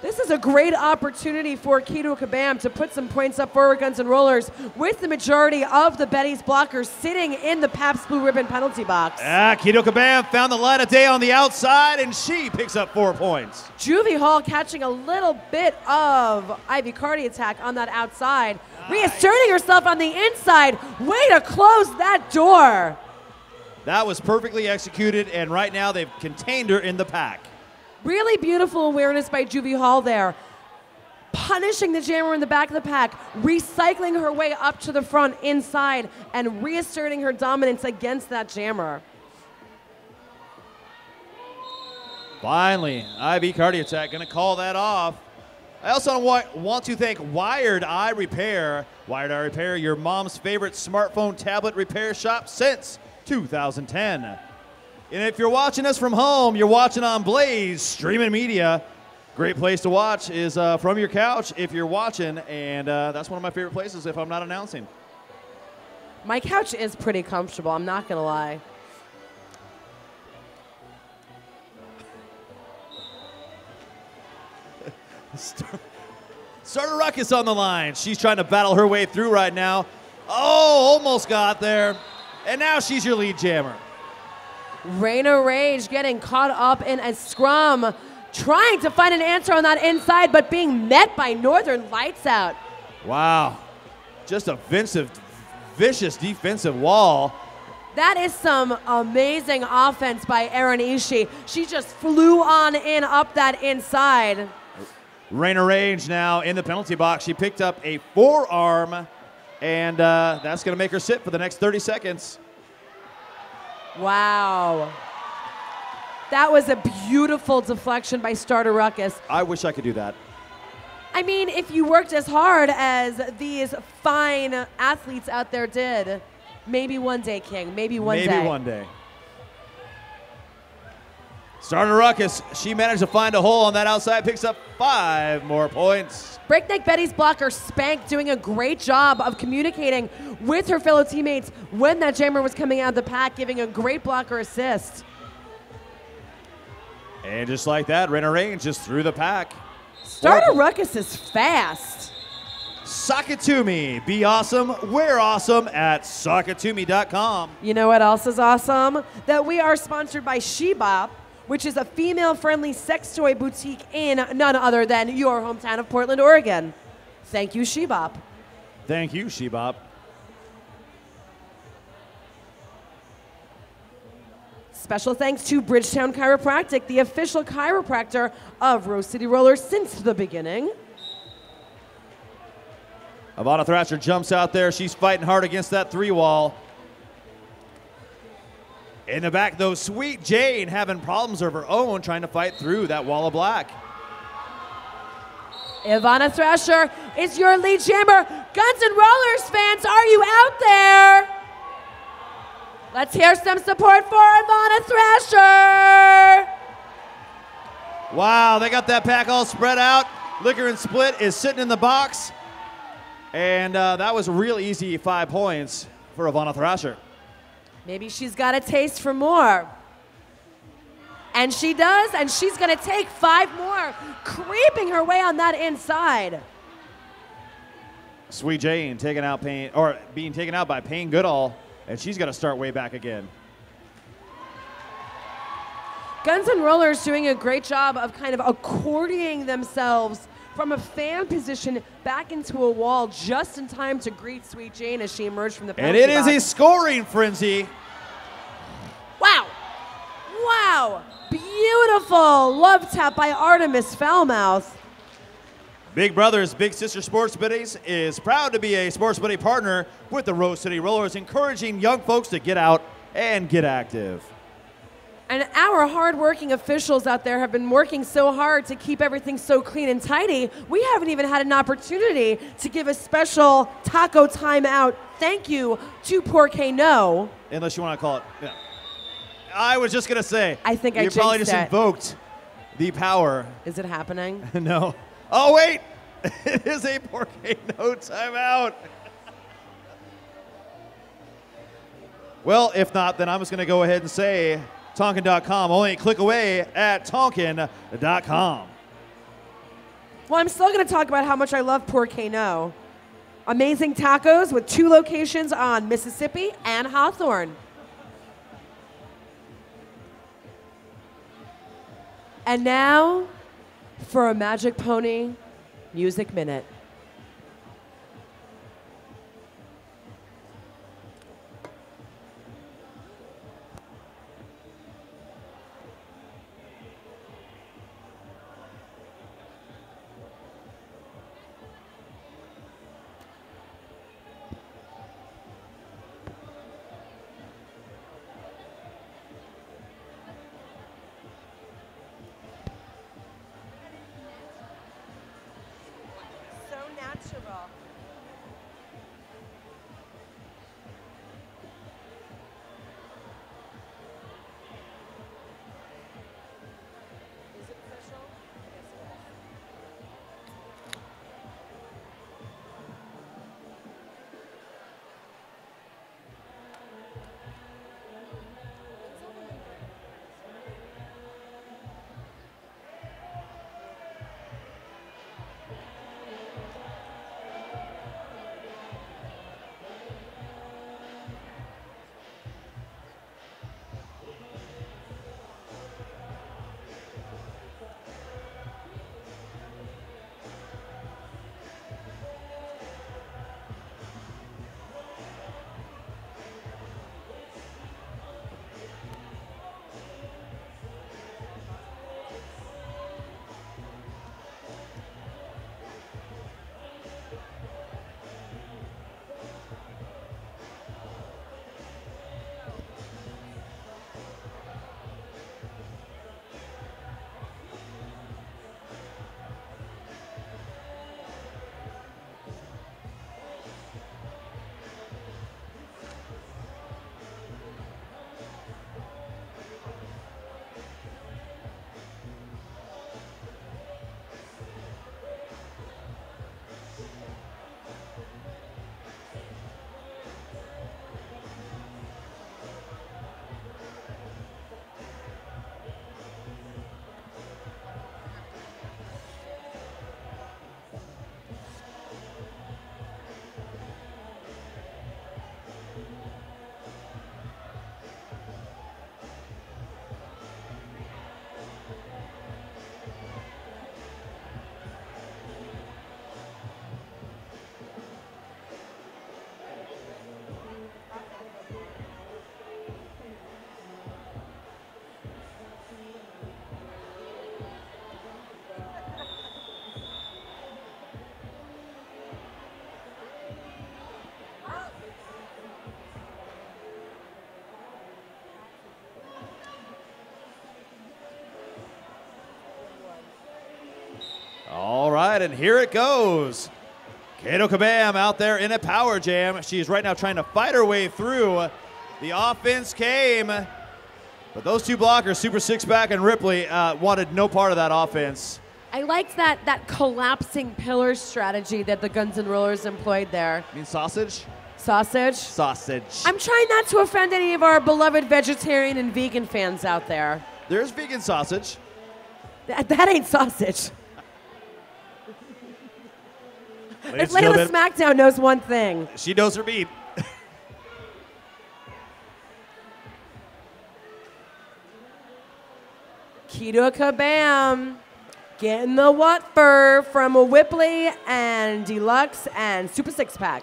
This is a great opportunity for Keto Kabam to put some points up for her Guns and Rollers with the majority of the Betty's blockers sitting in the Pabst Blue Ribbon penalty box. Ah, Keto Kabam found the light of day on the outside, and she picks up four points. Juvie Hall catching a little bit of Ivy Cardi attack on that outside, reasserting herself on the inside. Way to close that door. That was perfectly executed, and right now they've contained her in the pack. Really beautiful awareness by Juvie Hall there. Punishing the jammer in the back of the pack, recycling her way up to the front inside, and reasserting her dominance against that jammer. Finally, Ivy Cardi attack, gonna call that off. I also want to thank Wired Eye Repair. Wired Eye Repair, your mom's favorite smartphone tablet repair shop since 2010. And if you're watching us from home, you're watching on Blaze Streaming Media. Great place to watch is uh, from your couch if you're watching, and uh, that's one of my favorite places if I'm not announcing. My couch is pretty comfortable, I'm not gonna lie. Starter Ruckus on the line. She's trying to battle her way through right now. Oh, almost got there. And now she's your lead jammer. Raina Rage getting caught up in a scrum, trying to find an answer on that inside, but being met by Northern Lights Out. Wow. Just a vicious, vicious defensive wall. That is some amazing offense by Erin Ishii. She just flew on in up that inside. Raina Rage now in the penalty box. She picked up a forearm, and uh, that's going to make her sit for the next 30 seconds. Wow. That was a beautiful deflection by Starter Ruckus. I wish I could do that. I mean, if you worked as hard as these fine athletes out there did, maybe one day, King. Maybe one Maybe day. Maybe one day. Starter Ruckus, she managed to find a hole on that outside, picks up five more points. Breakneck Betty's blocker Spank doing a great job of communicating with her fellow teammates when that jammer was coming out of the pack, giving a great blocker assist. And just like that, Raina Range just threw the pack. Starter Four- Ruckus is fast. Sakatumi. Be awesome. We're awesome at sakatumi.com. You know what else is awesome? That we are sponsored by Shebop, which is a female friendly sex toy boutique in none other than your hometown of Portland, Oregon. Thank you, Shebop. Thank you, Shebop. Special thanks to Bridgetown Chiropractic, the official chiropractor of Rose City Rollers since the beginning. Ivana Thrasher jumps out there. She's fighting hard against that three wall. In the back, though, Sweet Jane having problems of her own trying to fight through that wall of black. Ivana Thrasher is your lead jammer. Guns and Rollers fans, are you out there? Let's hear some support for Ivana Thrasher. Wow, they got that pack all spread out. Liquor and Split is sitting in the box. And uh, that was a real easy five points for Ivana Thrasher. Maybe she's got a taste for more. And she does, and she's gonna take five more, creeping her way on that inside. Sweet Jane taking out Payne, or being taken out by Payne Goodall, and she's gonna start way back again. Guns N' Rollers doing a great job of kind of accordioning themselves from a fan position back into a wall just in time to greet Sweet Jane as she emerged from the And penalty it is a scoring frenzy. Wow! Wow! Beautiful love tap by Artemis Foulmouth. Big Brothers Big Sister Sports Buddies is proud to be a Sports Buddy partner with the Rose City Rollers, encouraging young folks to get out and get active. And our hardworking officials out there have been working so hard to keep everything so clean and tidy. We haven't even had an opportunity to give a special taco timeout thank you to Porque No. Unless you want to call it. Yeah. I was just going to say. I think I You probably just invoked the power. Is it happening? no. Oh, wait. it is a Porque No timeout. well, if not, then I'm just going to go ahead and say Tonkin.com. Only a click away at Tonkin.com. Well, I'm still going to talk about how much I love Porque No. Amazing tacos with two locations on Mississippi and Hawthorne. And now for a Magic Pony Music Minute. Right, and here it goes. Keto Kabam out there in a power jam. She's right now trying to fight her way through. The offense came, but those two blockers, Super Six Pack and Ripley, uh, wanted no part of that offense. I liked that that collapsing pillar strategy that the Guns and Rollers employed there. You mean sausage? Sausage. Sausage. I'm trying not to offend any of our beloved vegetarian and vegan fans out there. There's vegan sausage. That, that ain't sausage. Ladies If Layla SmackDown knows one thing, she knows her beat. Keto Kabam getting the what for from a Whipley and Deluxe and Super Six Pack.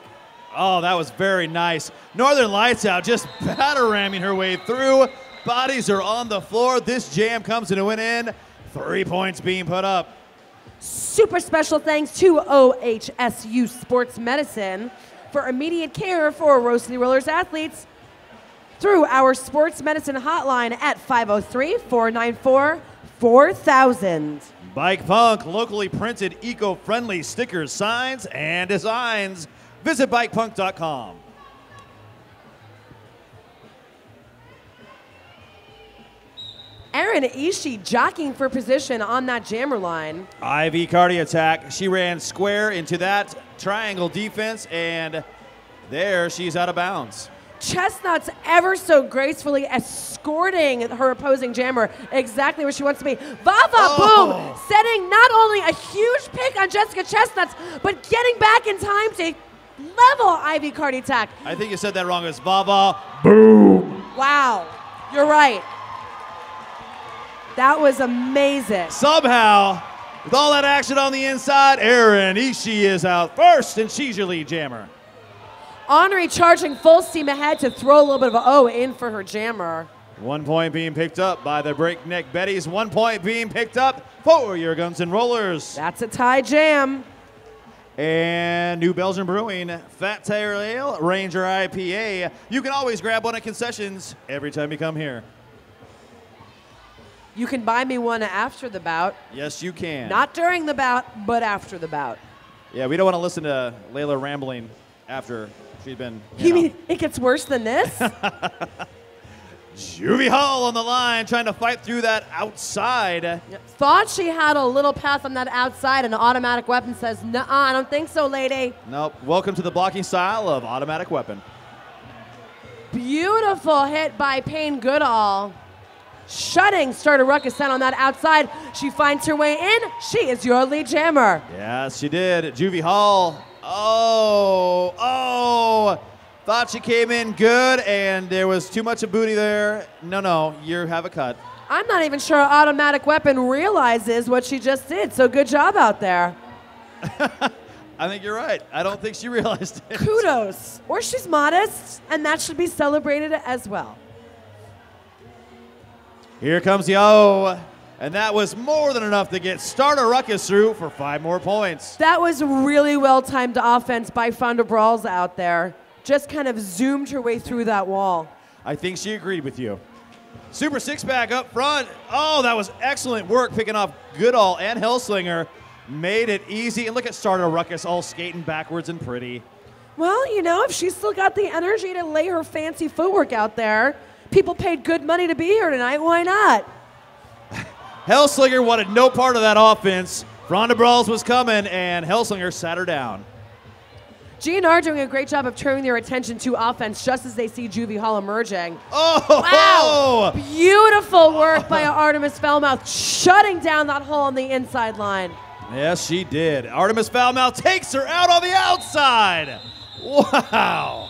Oh, that was very nice. Northern Lights out, just batter ramming her way through. Bodies are on the floor. This jam comes to an end. Three points being put up. Super special thanks to OHSU Sports Medicine for immediate care for Rose City Rollers athletes through our sports medicine hotline at 503 494 4000. Bike Punk, locally printed, eco friendly stickers, signs, and designs. Visit bikepunk.com. Erin Ishii jockeying for position on that jammer line. Ivy Cardi attack. She ran square into that triangle defense, and there she's out of bounds. Chestnuts ever so gracefully escorting her opposing jammer exactly where she wants to be. Vava Oh. Boom setting not only a huge pick on Jessica Chestnuts, but getting back in time to level Ivy Cardi attack. I think you said that wrong. It's Vava. Boom. Wow, you're right. That was amazing. Somehow, with all that action on the inside, Erin Ishii is out first, and she's your lead jammer. Henri charging full steam ahead to throw a little bit of a O in for her jammer. One point being picked up by the Breakneck Betties. One point being picked up for your Guns and Rollers. That's a tie jam. And New Belgium Brewing, Fat Tire Ale, Ranger IPA. You can always grab one at concessions every time you come here. You can buy me one after the bout. Yes, you can. Not during the bout, but after the bout. Yeah, we don't want to listen to Layla rambling after she's been. You, You mean it gets worse than this? Juvie Hall on the line, trying to fight through that outside. Thought she had a little path on that outside, and the automatic weapon says, "Nuh-uh, I don't think so, lady." Nope. Welcome to the blocking style of automatic weapon. Beautiful hit by Payne Goodall. Shutting starter ruckus down on that outside. She finds her way in. She is your lead jammer. Yes, she did. Juvie Hall. Oh, oh. Thought she came in good, and there was too much of booty there. No, no, you have a cut. I'm not even sure automatic weapon realizes what she just did. So good job out there. I think you're right. I don't think she realized it. Kudos. Or she's modest, and that should be celebrated as well. Here comes the O, and that was more than enough to get Starter Ruckus through for five more points. That was really well timed offense by Fonda Brawls out there. Just kind of zoomed her way through that wall. I think she agreed with you. Super six pack up front. Oh, that was excellent work picking off Goodall and Hellslinger. Made it easy. And look at Starter Ruckus all skating backwards and pretty. Well, you know, if she's still got the energy to lay her fancy footwork out there, people paid good money to be here tonight. Why not? Hellslinger wanted no part of that offense. Ronda Brawls was coming, and Hellslinger sat her down. GNR doing a great job of turning their attention to offense just as they see Juvie Hall emerging. Oh! Wow! Beautiful work by Artemis Foulmouth, shutting down that hole on the inside line. Yes, she did. Artemis Foulmouth takes her out on the outside. Wow.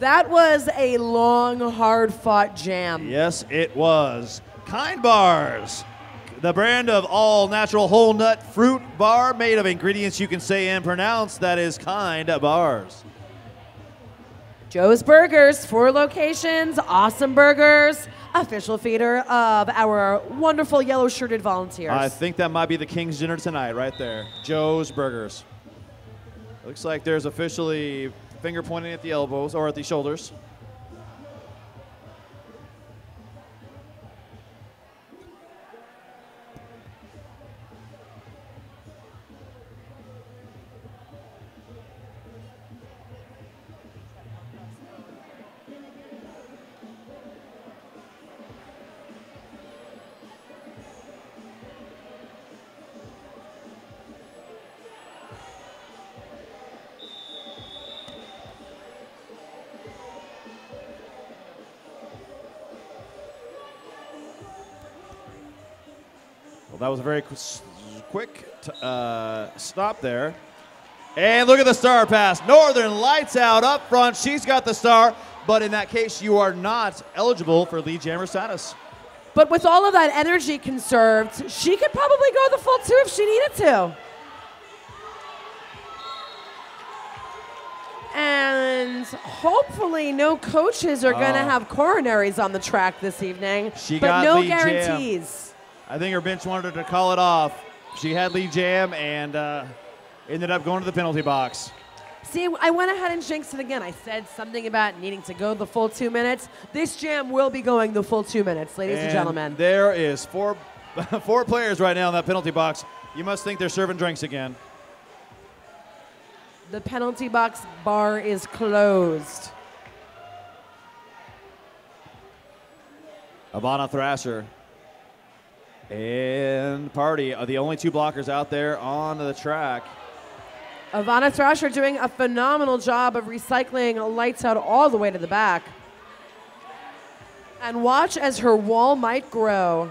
That was a long, hard fought jam. Yes, it was. Kind Bars, the brand of all natural whole nut fruit bar made of ingredients you can say and pronounce. That is Kind Bars. Joe's Burgers, four locations, awesome burgers, official feeder of our wonderful yellow shirted volunteers. I think that might be the King's dinner tonight, right there. Joe's Burgers. Looks like there's officially finger pointing at the elbows or at the shoulders. Was a very qu- quick t- uh, stop there. And look at the star pass. Northern lights out up front. She's got the star, but in that case, you are not eligible for lead jammer status. But with all of that energy conserved, she could probably go the full two if she needed to. And hopefully, no coaches are going to Oh. have coronaries on the track this evening. She but no guarantees. jam. I think her bench wanted her to call it off. She had lead jam and uh, ended up going to the penalty box. See, I went ahead and jinxed it again. I said something about needing to go the full two minutes. This jam will be going the full two minutes, ladies and, gentlemen. There is four, four players right now in that penalty box. You must think they're serving drinks again. The penalty box bar is closed. Ivana Thrasher and Party are the only two blockers out there on the track. Ivana Thrasher doing a phenomenal job of recycling lights out all the way to the back. And watch as her wall might grow.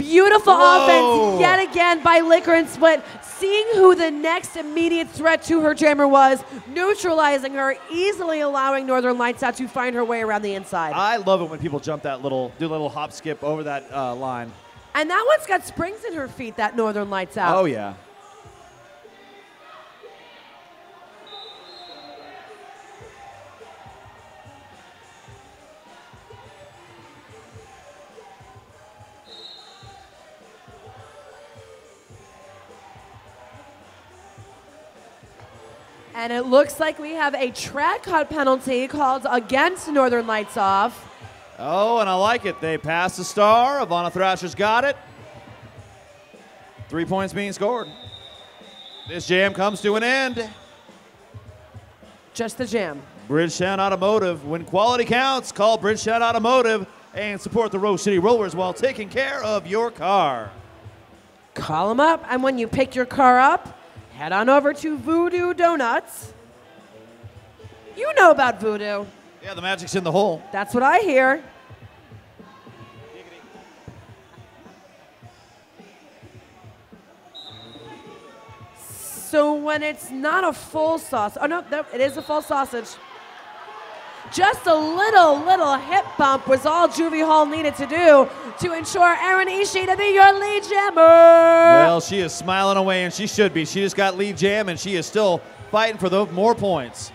Beautiful Whoa. offense yet again by Liquor and Split, seeing who the next immediate threat to her jammer was, neutralizing her, easily allowing Northern Lights out to find her way around the inside. I love it when people jump that little, do a little hop skip over that uh, line. and that one's got springs in her feet, that Northern Lights out. Oh, yeah. And it looks like we have a track cut penalty called against Northern Lights Off. Oh, and I like it. They pass the star. Ivana Thrasher's got it. Three points being scored. This jam comes to an end. Just the jam. Bridgetown Automotive. When quality counts, call Bridgetown Automotive and support the Rose City Rollers while taking care of your car. Call them up, and when you pick your car up, head on over to Voodoo Donuts. You know about Voodoo. Yeah, the magic's in the hole. That's what I hear. So when it's not a full sauce, oh no, no, it is a full sausage. Just a little, little hip bump was all Juvie Hall needed to do to ensure Erin Ishii to be your lead jammer. Well, she is smiling away, and she should be. She just got lead jam, and she is still fighting for the more points.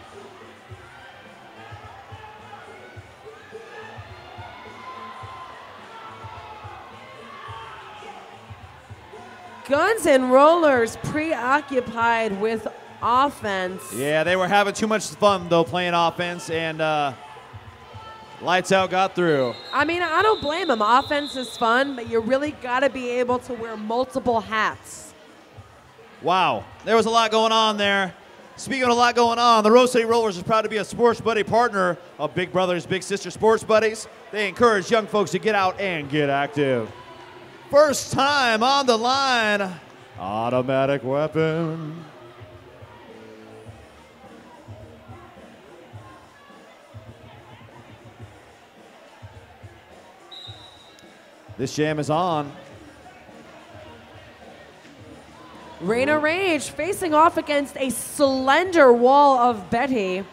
Guns and Rollers preoccupied with offense. Yeah, they were having too much fun though playing offense, and uh, lights out got through. I mean, I don't blame them. Offense is fun, but you really got to be able to wear multiple hats. Wow, there was a lot going on there. Speaking of a lot going on, the Rose City Rollers is proud to be a Sports Buddy partner of Big Brothers Big Sister Sports Buddies. They encourage young folks to get out and get active. First time on the line, automatic weapon. This jam is on. Raina Rage facing off against a slender wall of Betty.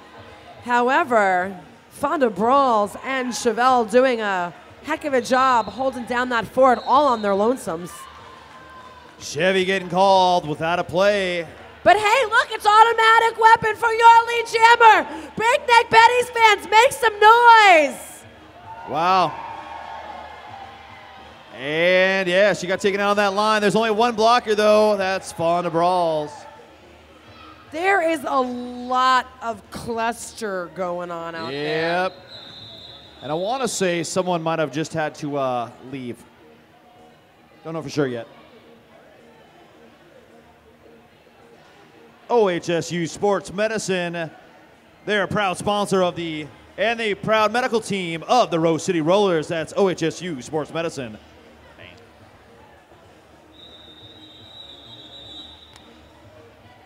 However, Fonda Brawls and Chevelle doing a heck of a job holding down that fort all on their lonesomes. Chevy getting called without a play. But hey, look, it's automatic weapon for your lead jammer. Breakneck Betty's fans, make some noise. Wow. And yeah, she got taken out on that line. There's only one blocker though. That's Fonda Brawls. There is a lot of cluster going on out there. Yep. And I want to say someone might have just had to uh, leave. Don't know for sure yet. OHSU Sports Medicine. They're a proud sponsor of the and the proud medical team of the Rose City Rollers. That's OHSU Sports Medicine.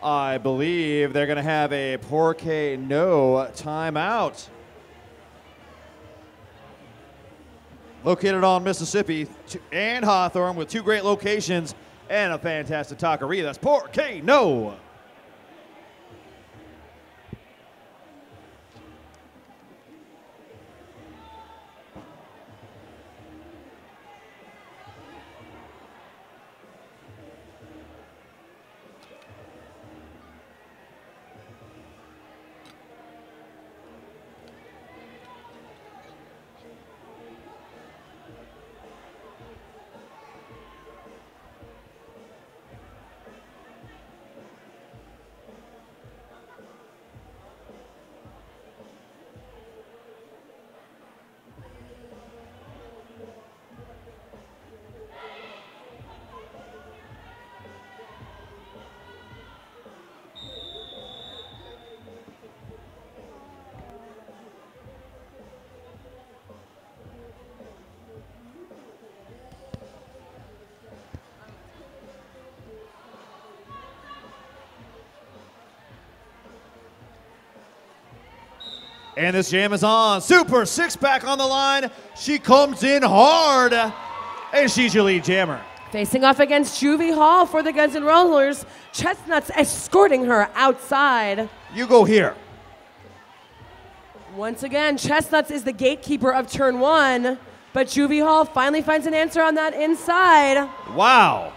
I believe they're going to have a Por Qué No timeout. located on Mississippi and Hawthorne with two great locations and a fantastic taqueria. That's Por Qué No. And this jam is on. Super six pack on the line. She comes in hard. And she's your lead jammer. Facing off against Juvie Hall for the Guns N' Rollers. Chestnuts escorting her outside. You go here. Once again, Chestnuts is the gatekeeper of turn one, but Juvie Hall finally finds an answer on that inside. Wow.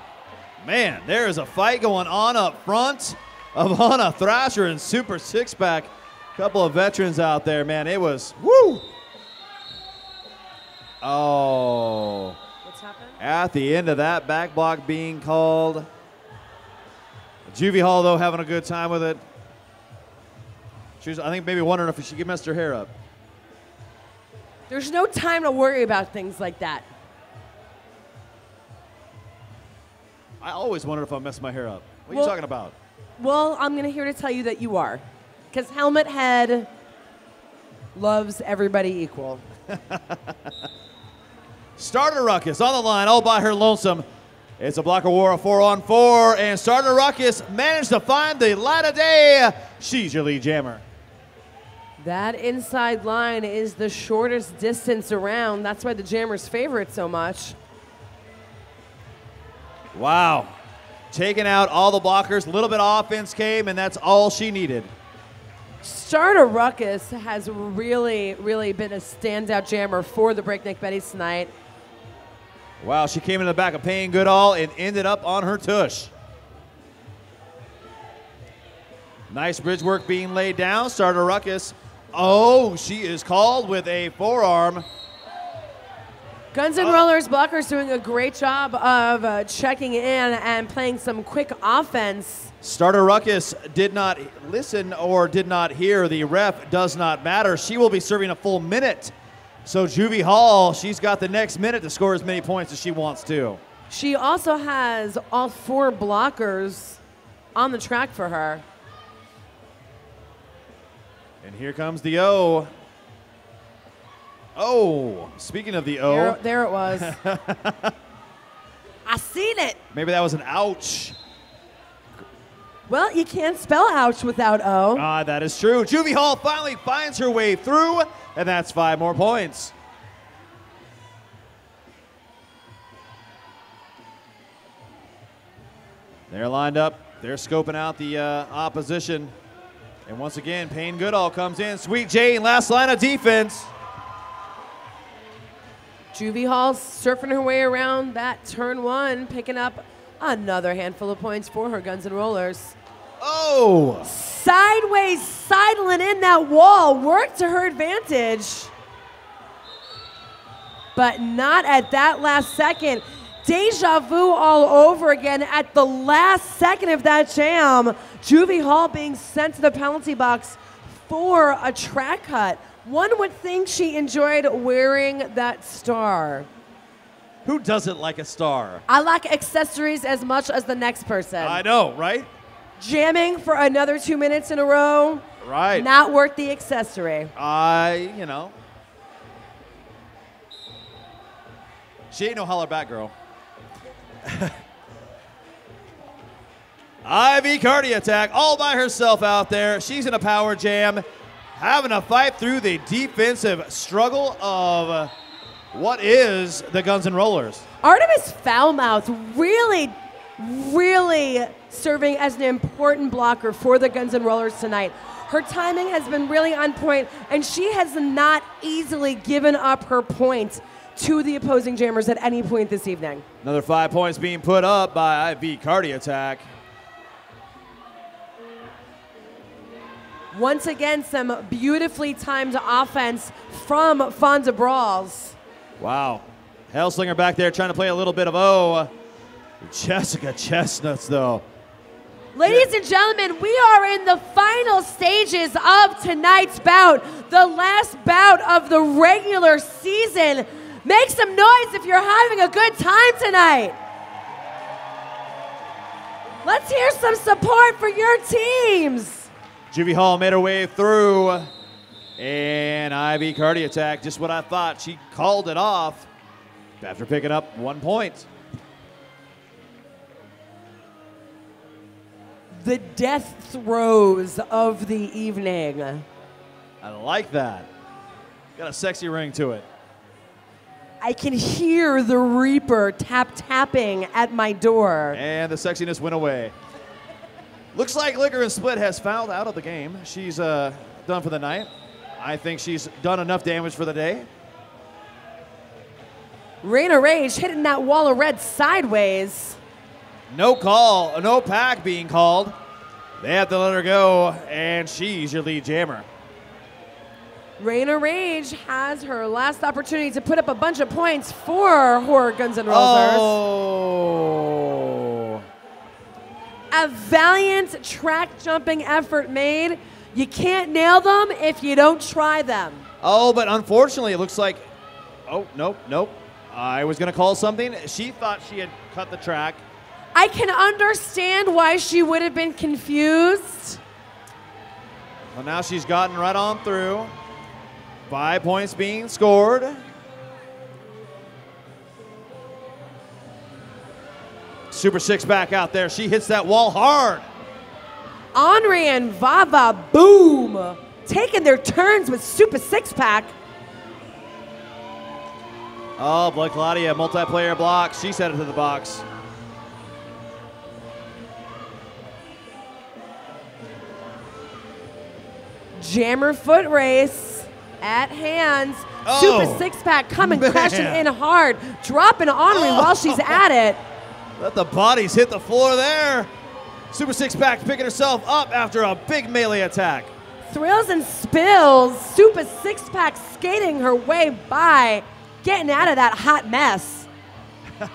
Man, there is a fight going on up front of Anna Thrasher and Super Six Pack. Couple of veterans out there, man. It was woo. Oh. What's happened? At the end of that back block being called. Juvie Hall though having a good time with it. She was, I think, maybe wondering if she could mess her hair up. There's no time to worry about things like that. I always wondered if I messed my hair up. What are you talking about? Well, I'm gonna here to tell you that you are, because Helmet Head loves everybody equal. Starter Ruckus on the line all by her lonesome. It's a block of war, a four on four, and Starter Ruckus managed to find the light of day. She's your lead jammer. That inside line is the shortest distance around. That's why the Jammers favor it so much. Wow. Taking out all the blockers, a little bit of offense came, and that's all she needed. Starter Ruckus has really, really been a standout jammer for the Breakneck Betties tonight. Wow, she came in the back of Payne Goodall and ended up on her tush. Nice bridge work being laid down. Starter Ruckus. Oh, she is called with a forearm. Guns N' Rollers blockers doing a great job of uh, checking in and playing some quick offense. Starter Ruckus did not listen or did not hear. The ref does not matter. She will be serving a full minute. So Juvie Hall, she's got the next minute to score as many points as she wants to. She also has all four blockers on the track for her. And here comes the O. Oh, speaking of the There, O, there it was. I seen it. maybe that was an ouch. Well, you can't spell ouch without O. Ah, that is true. Juvie Hall finally finds her way through, and that's five more points. They're lined up. They're scoping out the uh, opposition. And once again, Payne Goodall comes in. Sweet Jane, last line of defense. Juvie Hall surfing her way around that turn one, picking up another handful of points for her Guns and Rollers. Oh, Sideways sidling in that wall, worked to her advantage. But not at that last second. Deja vu all over again at the last second of that jam. Juvie Hall being sent to the penalty box for a track cut. One would think she enjoyed wearing that star. who doesn't like a star? I like accessories as much as the next person. I know, right? Jamming for another two minutes in a row, Right. not worth the accessory. I, you know. She ain't no holler back girl. Ivy Cardi attack all by herself out there. She's in a power jam, having a fight through the defensive struggle of What is the Guns N' Rollers? Artemis Foulmouth really, really serving as an important blocker for the Guns N' Rollers tonight. Her timing has been really on point, and she has not easily given up her points to the opposing jammers at any point this evening. Another five points being put up by Ivy Cardi Attack. Once again, some beautifully timed offense from Fonda Brawls. Wow. Hellslinger back there trying to play a little bit of O. Jessica Chestnuts, though. Ladies and gentlemen, we are in the final stages of tonight's bout, the last bout of the regular season. Make some noise if you're having a good time tonight. Let's hear some support for your teams. Juvie Hall made her way through. And Ivy Cardi Attack, just what I thought. She called it off after picking up one point. The death throes of the evening. I like that. Got a sexy ring to it. I can hear the Reaper tap tapping at my door. And the sexiness went away. Looks like Liquor and Split has fouled out of the game. She's uh, done for the night. I think she's done enough damage for the day. Raina Rage hitting that wall of red sideways. No call, no pack being called. They have to let her go, and she's your lead jammer. Raina Rage has her last opportunity to put up a bunch of points for Horror Guns N' Roses. Oh. A valiant track jumping effort made. You can't nail them if you don't try them. Oh, but unfortunately, it looks like. Oh, nope, nope. I was going to call something. She thought she had cut the track. I can understand why she would have been confused. Well, now she's gotten right on through. Five points being scored. Super Six Pack out there. She hits that wall hard. Henri and Vava, boom, taking their turns with Super Six Pack. Oh, Blood Claudia, multiplayer block. She set it to the box. Jammer foot race at hands. Oh, Super Six Pack coming man. crashing in hard, dropping Henri while oh. she's at it. Let the bodies hit the floor there. Super Six Pack picking herself up after a big melee attack. Thrills and spills. Super Six Pack skating her way by, getting out of that hot mess.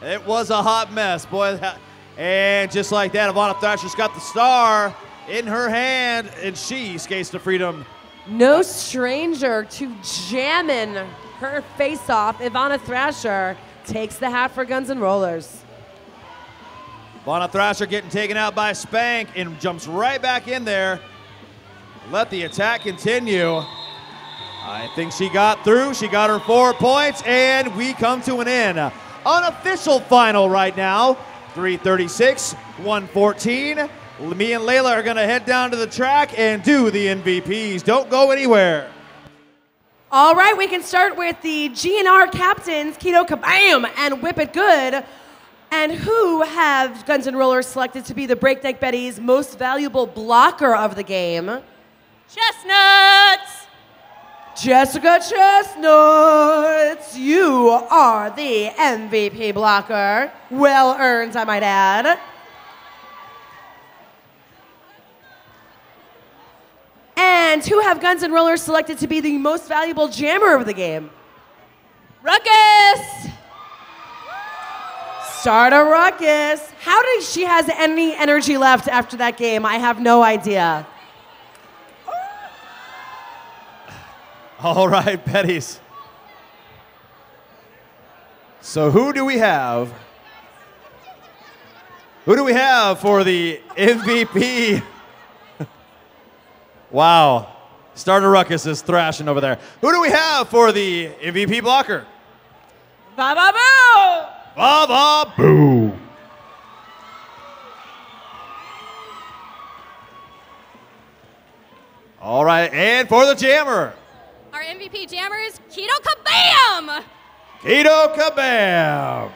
It was a hot mess, boy. And just like that, Ivana Thrasher's got the star in her hand, and she skates to freedom. No stranger to jamming her face off. Ivana Thrasher takes the hat for Guns and Rollers. Ivana Thrasher getting taken out by Spank and jumps right back in there. Let the attack continue. I think she got through. She got her four points, and we come to an end. Unofficial final right now 336, 114. Me and Layla are going to head down to the track and do the MVPs. Don't go anywhere. All right, we can start with the GNR captains, Keto Kabam and Whip It Good. And who have Guns N' Rollers selected to be the Breakneck Betty's most valuable blocker of the game? Chestnuts! Jessica Chestnuts, you are the MVP blocker. Well earned, I might add. And who have Guns N' Rollers selected to be the most valuable jammer of the game? Ruckus! Start a ruckus. How did she has any energy left after that game? I have no idea. All right, Betty's. So who do we have? Who do we have for the MVP? Wow. Starter Ruckus is thrashing over there. Who do we have for the MVP blocker? Ba ba boo! Baba Boo. All right, and for the jammer. Our MVP jammer is Keto Kabam! Keto Kabam.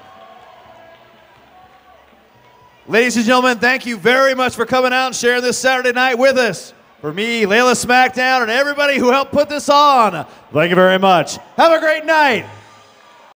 Ladies and gentlemen, thank you very much for coming out and sharing this Saturday night with us. For me, Layla Smackdown, and everybody who helped put this on, thank you very much. Have a great night.